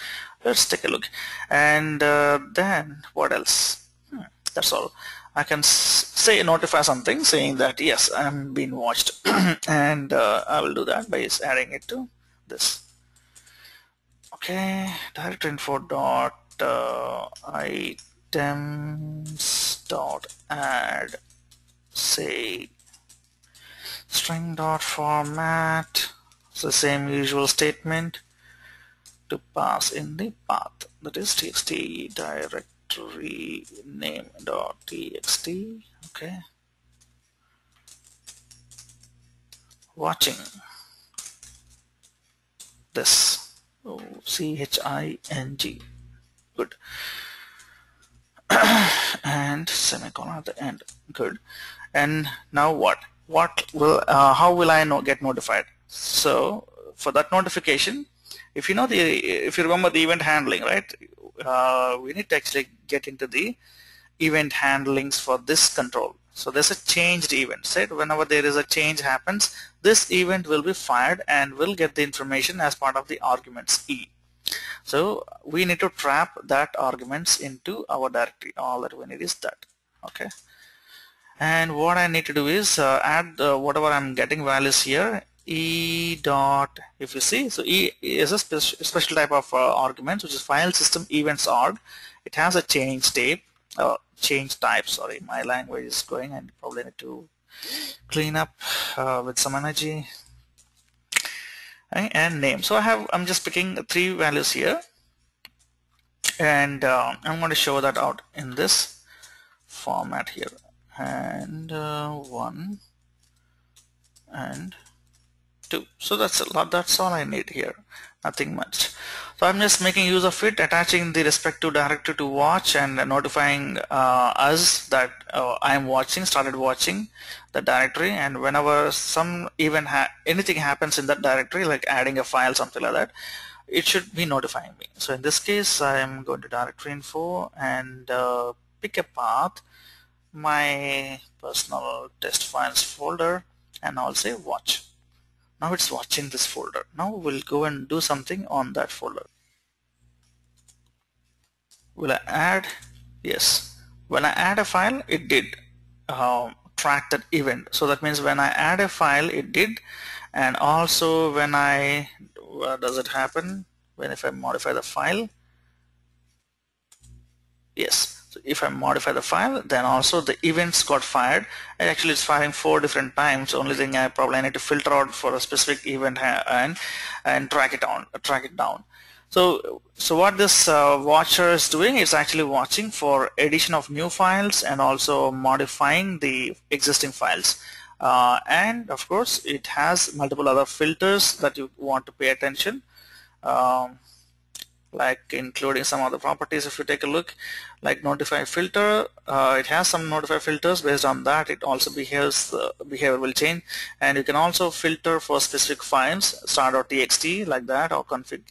S1: Let's take a look. And uh, then what else? Hmm, that's all. I can say notify something saying that yes I'm being watched. And uh, I will do that by adding it to this. Okay directory info dot uh, items dot add say string dot format the same usual statement. To pass in the path. That is txt directory name dot txt. Okay. Watching. This. Oh, c-h-i-n-g good. And semicolon at the end. Good. And now what? What will uh, how will I know, get notified so for that notification if you know the if you remember the event handling right? Uh, we need to actually get into the event handlings for this control. So there's a changed event right? Whenever there is a change happens this event will be fired and will get the information as part of the arguments E. So we need to trap that arguments into our directory. All that we need is that okay? And what I need to do is uh, add uh, whatever I'm getting values here e dot if you see so e is a spe special type of uh, argument which is file system events args. It has a change type uh, change type sorry my language is going and probably need to clean up uh, with some energy. And name. So I have I'm just picking three values here. And uh, I'm going to show that out in this format here. And uh, one. And two so that's a lot. That's all I need here. Nothing much. So I'm just making use of it attaching the respective directory to watch and notifying uh, us that uh, I'm watching started watching the directory. And whenever some even ha anything happens in that directory like adding a file something like that it should be notifying me. So in this case I'm going to directory info and uh, pick a path my personal test files folder and I'll say watch now it's watching this folder. Now we'll go and do something on that folder. Will I add? Yes. When I add a file it did uh, track that event. So that means when I add a file it did. And also when I where does it happen? When if I modify the file? Yes if I modify the file then also the events got fired. And actually it's firing four different times. Only thing I probably need to filter out for a specific event and and track it on track it down. So so what this uh, watcher is doing is actually watching for addition of new files and also modifying the existing files. Uh, and of course it has multiple other filters that you want to pay attention. Um, like including some other properties if you take a look like notify filter uh, it has some notify filters. Based on that it also behaves the behavior will change. And you can also filter for specific files star.txt like that or config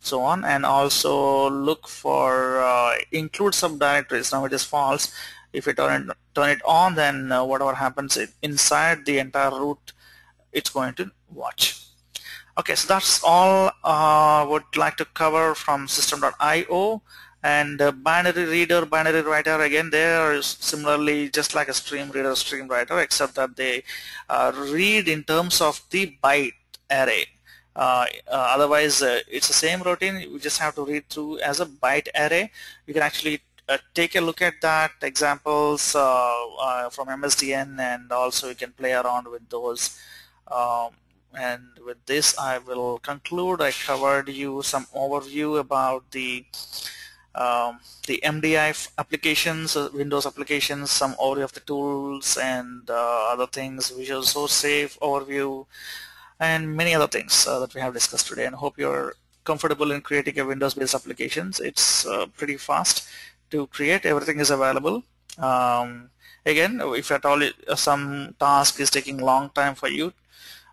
S1: so on. And also look for uh, include subdirectories now it is false. If you turn it, turn it on then uh, whatever happens inside the entire root it's going to watch okay so that's all uh, would like to cover from system.io and uh, binary reader binary writer again they are similarly just like a stream reader stream writer except that they uh, read in terms of the byte array. Uh, uh, otherwise uh, it's the same routine. You just have to read through as a byte array. You can actually uh, take a look at that. Examples from MSDN and also you can play around with those um, and with this I will conclude I covered you some overview about the um, the MDI applications, uh, Windows applications, some overview of the tools and uh, other things, Visual Source Safe overview, and many other things uh, that we have discussed today. And hope you're comfortable in creating a Windows-based applications. It's uh, pretty fast to create. Everything is available. Um, again, if at all some task is taking long time for you,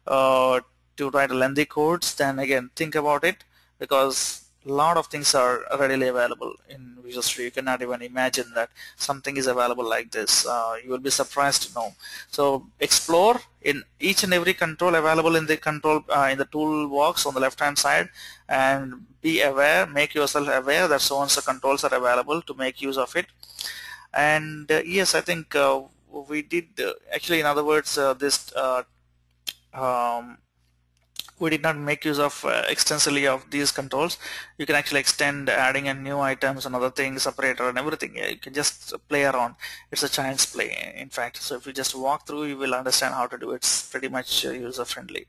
S1: uh, to write lengthy codes then again think about it because a lot of things are readily available in Visual Studio. You cannot even imagine that something is available like this. Uh, you will be surprised to know. So explore in each and every control available in the control uh, in the toolbox on the left hand side and be aware, make yourself aware that so and so controls are available to make use of it. And uh, yes, I think uh, we did uh, actually in other words this um, we did not make use of uh, extensively of these controls. You can actually extend adding in new items and other things separator and everything. Yeah, you can just play around. It's a child's play in fact. So if you just walk through you will understand how to do it. It's pretty much uh, user friendly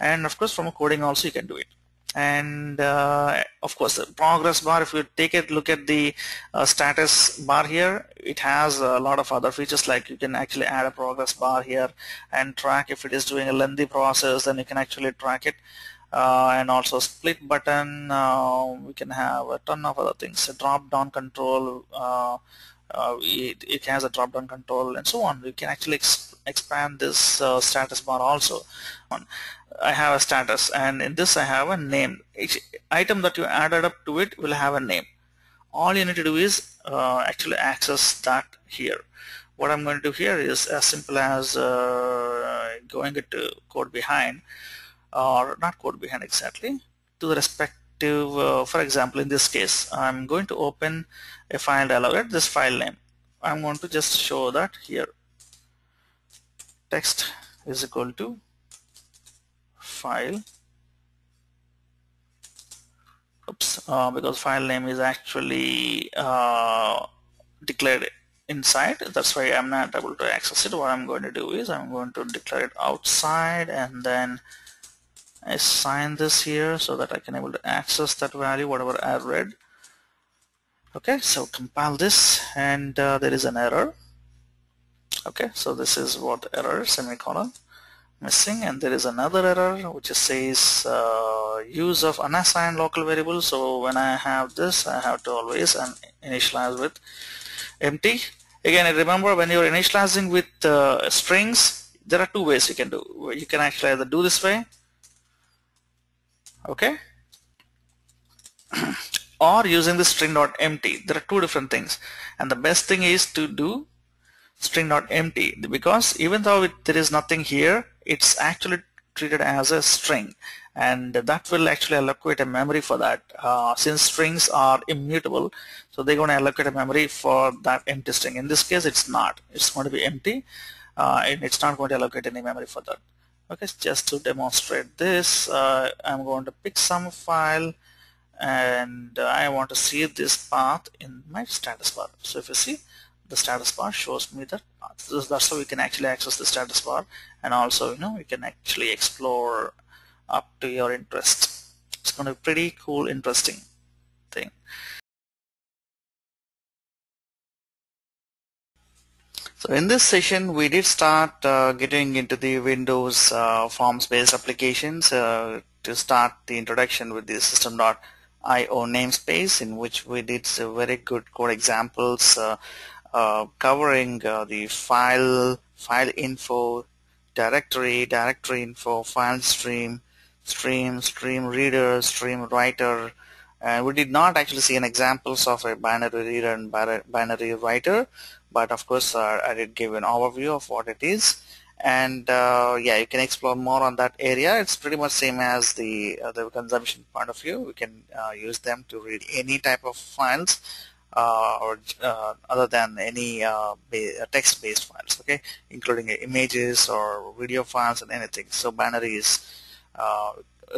S1: and of course from coding also you can do it and uh, of course the progress bar if you take a look at the uh, status bar here it has a lot of other features like you can actually add a progress bar here and track if it is doing a lengthy process then you can actually track it. Uh, and also split button uh, we can have a ton of other things a drop down control uh, uh, it, it has a drop down control and so on. You can actually ex expand this status bar also I have a status and in this I have a name. Each item that you added up to it will have a name. All you need to do is uh, actually access that here. What I'm going to do here is as simple as uh, going to code behind or not code behind exactly to the respective uh, for example in this case I'm going to open a file dialog at this file name. I'm going to just show that here. Text is equal to file. Oops uh, because file name is actually uh, declared inside. That's why I'm not able to access it. What I'm going to do is I'm going to declare it outside and then assign this here so that I can able to access that value whatever I read. Okay so compile this and uh, there is an error. Okay so this is what error semicolon missing and there is another error which says uh, use of unassigned local variable so when I have this I have to always initialize with empty again remember when you're initializing with uh, strings there are two ways you can do you can actually either do this way okay or using the string.empty. There are two different things. And the best thing is to do string.empty because even though it, there is nothing here, it's actually treated as a string. And that will actually allocate a memory for that. Uh, since strings are immutable so they're going to allocate a memory for that empty string. In this case it's not. It's going to be empty uh, and it's not going to allocate any memory for that. Okay just to demonstrate this uh, I'm going to pick some file and I want to see this path in my status bar. So if you see the status bar shows me that so that's how we can actually access the status bar. And also you know we can actually explore up to your interest. It's going to be pretty cool interesting thing. So in this session, we did start uh, getting into the Windows uh, Forms-based applications uh, to start the introduction with the system.io namespace in which we did very good code examples uh, covering uh, the file, file info, directory, directory info, file stream, stream, stream reader, stream writer, and we did not actually see an examples of a binary reader and binary writer but of course uh, I did give an overview of what it is. And uh, yeah you can explore more on that area. It's pretty much same as the uh, the consumption point of view. We can uh, use them to read any type of files. uh, or uh, other than any text based files okay? Including images or video files and anything. So binary is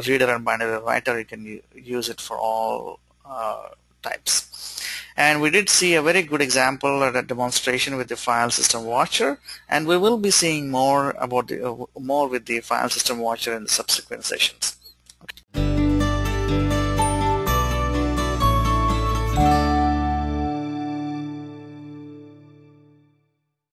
S1: reader and binary writer you can use it for all types. And we did see a very good example at a demonstration with the file system watcher and we will be seeing more about the uh, more with the file system watcher in the subsequent sessions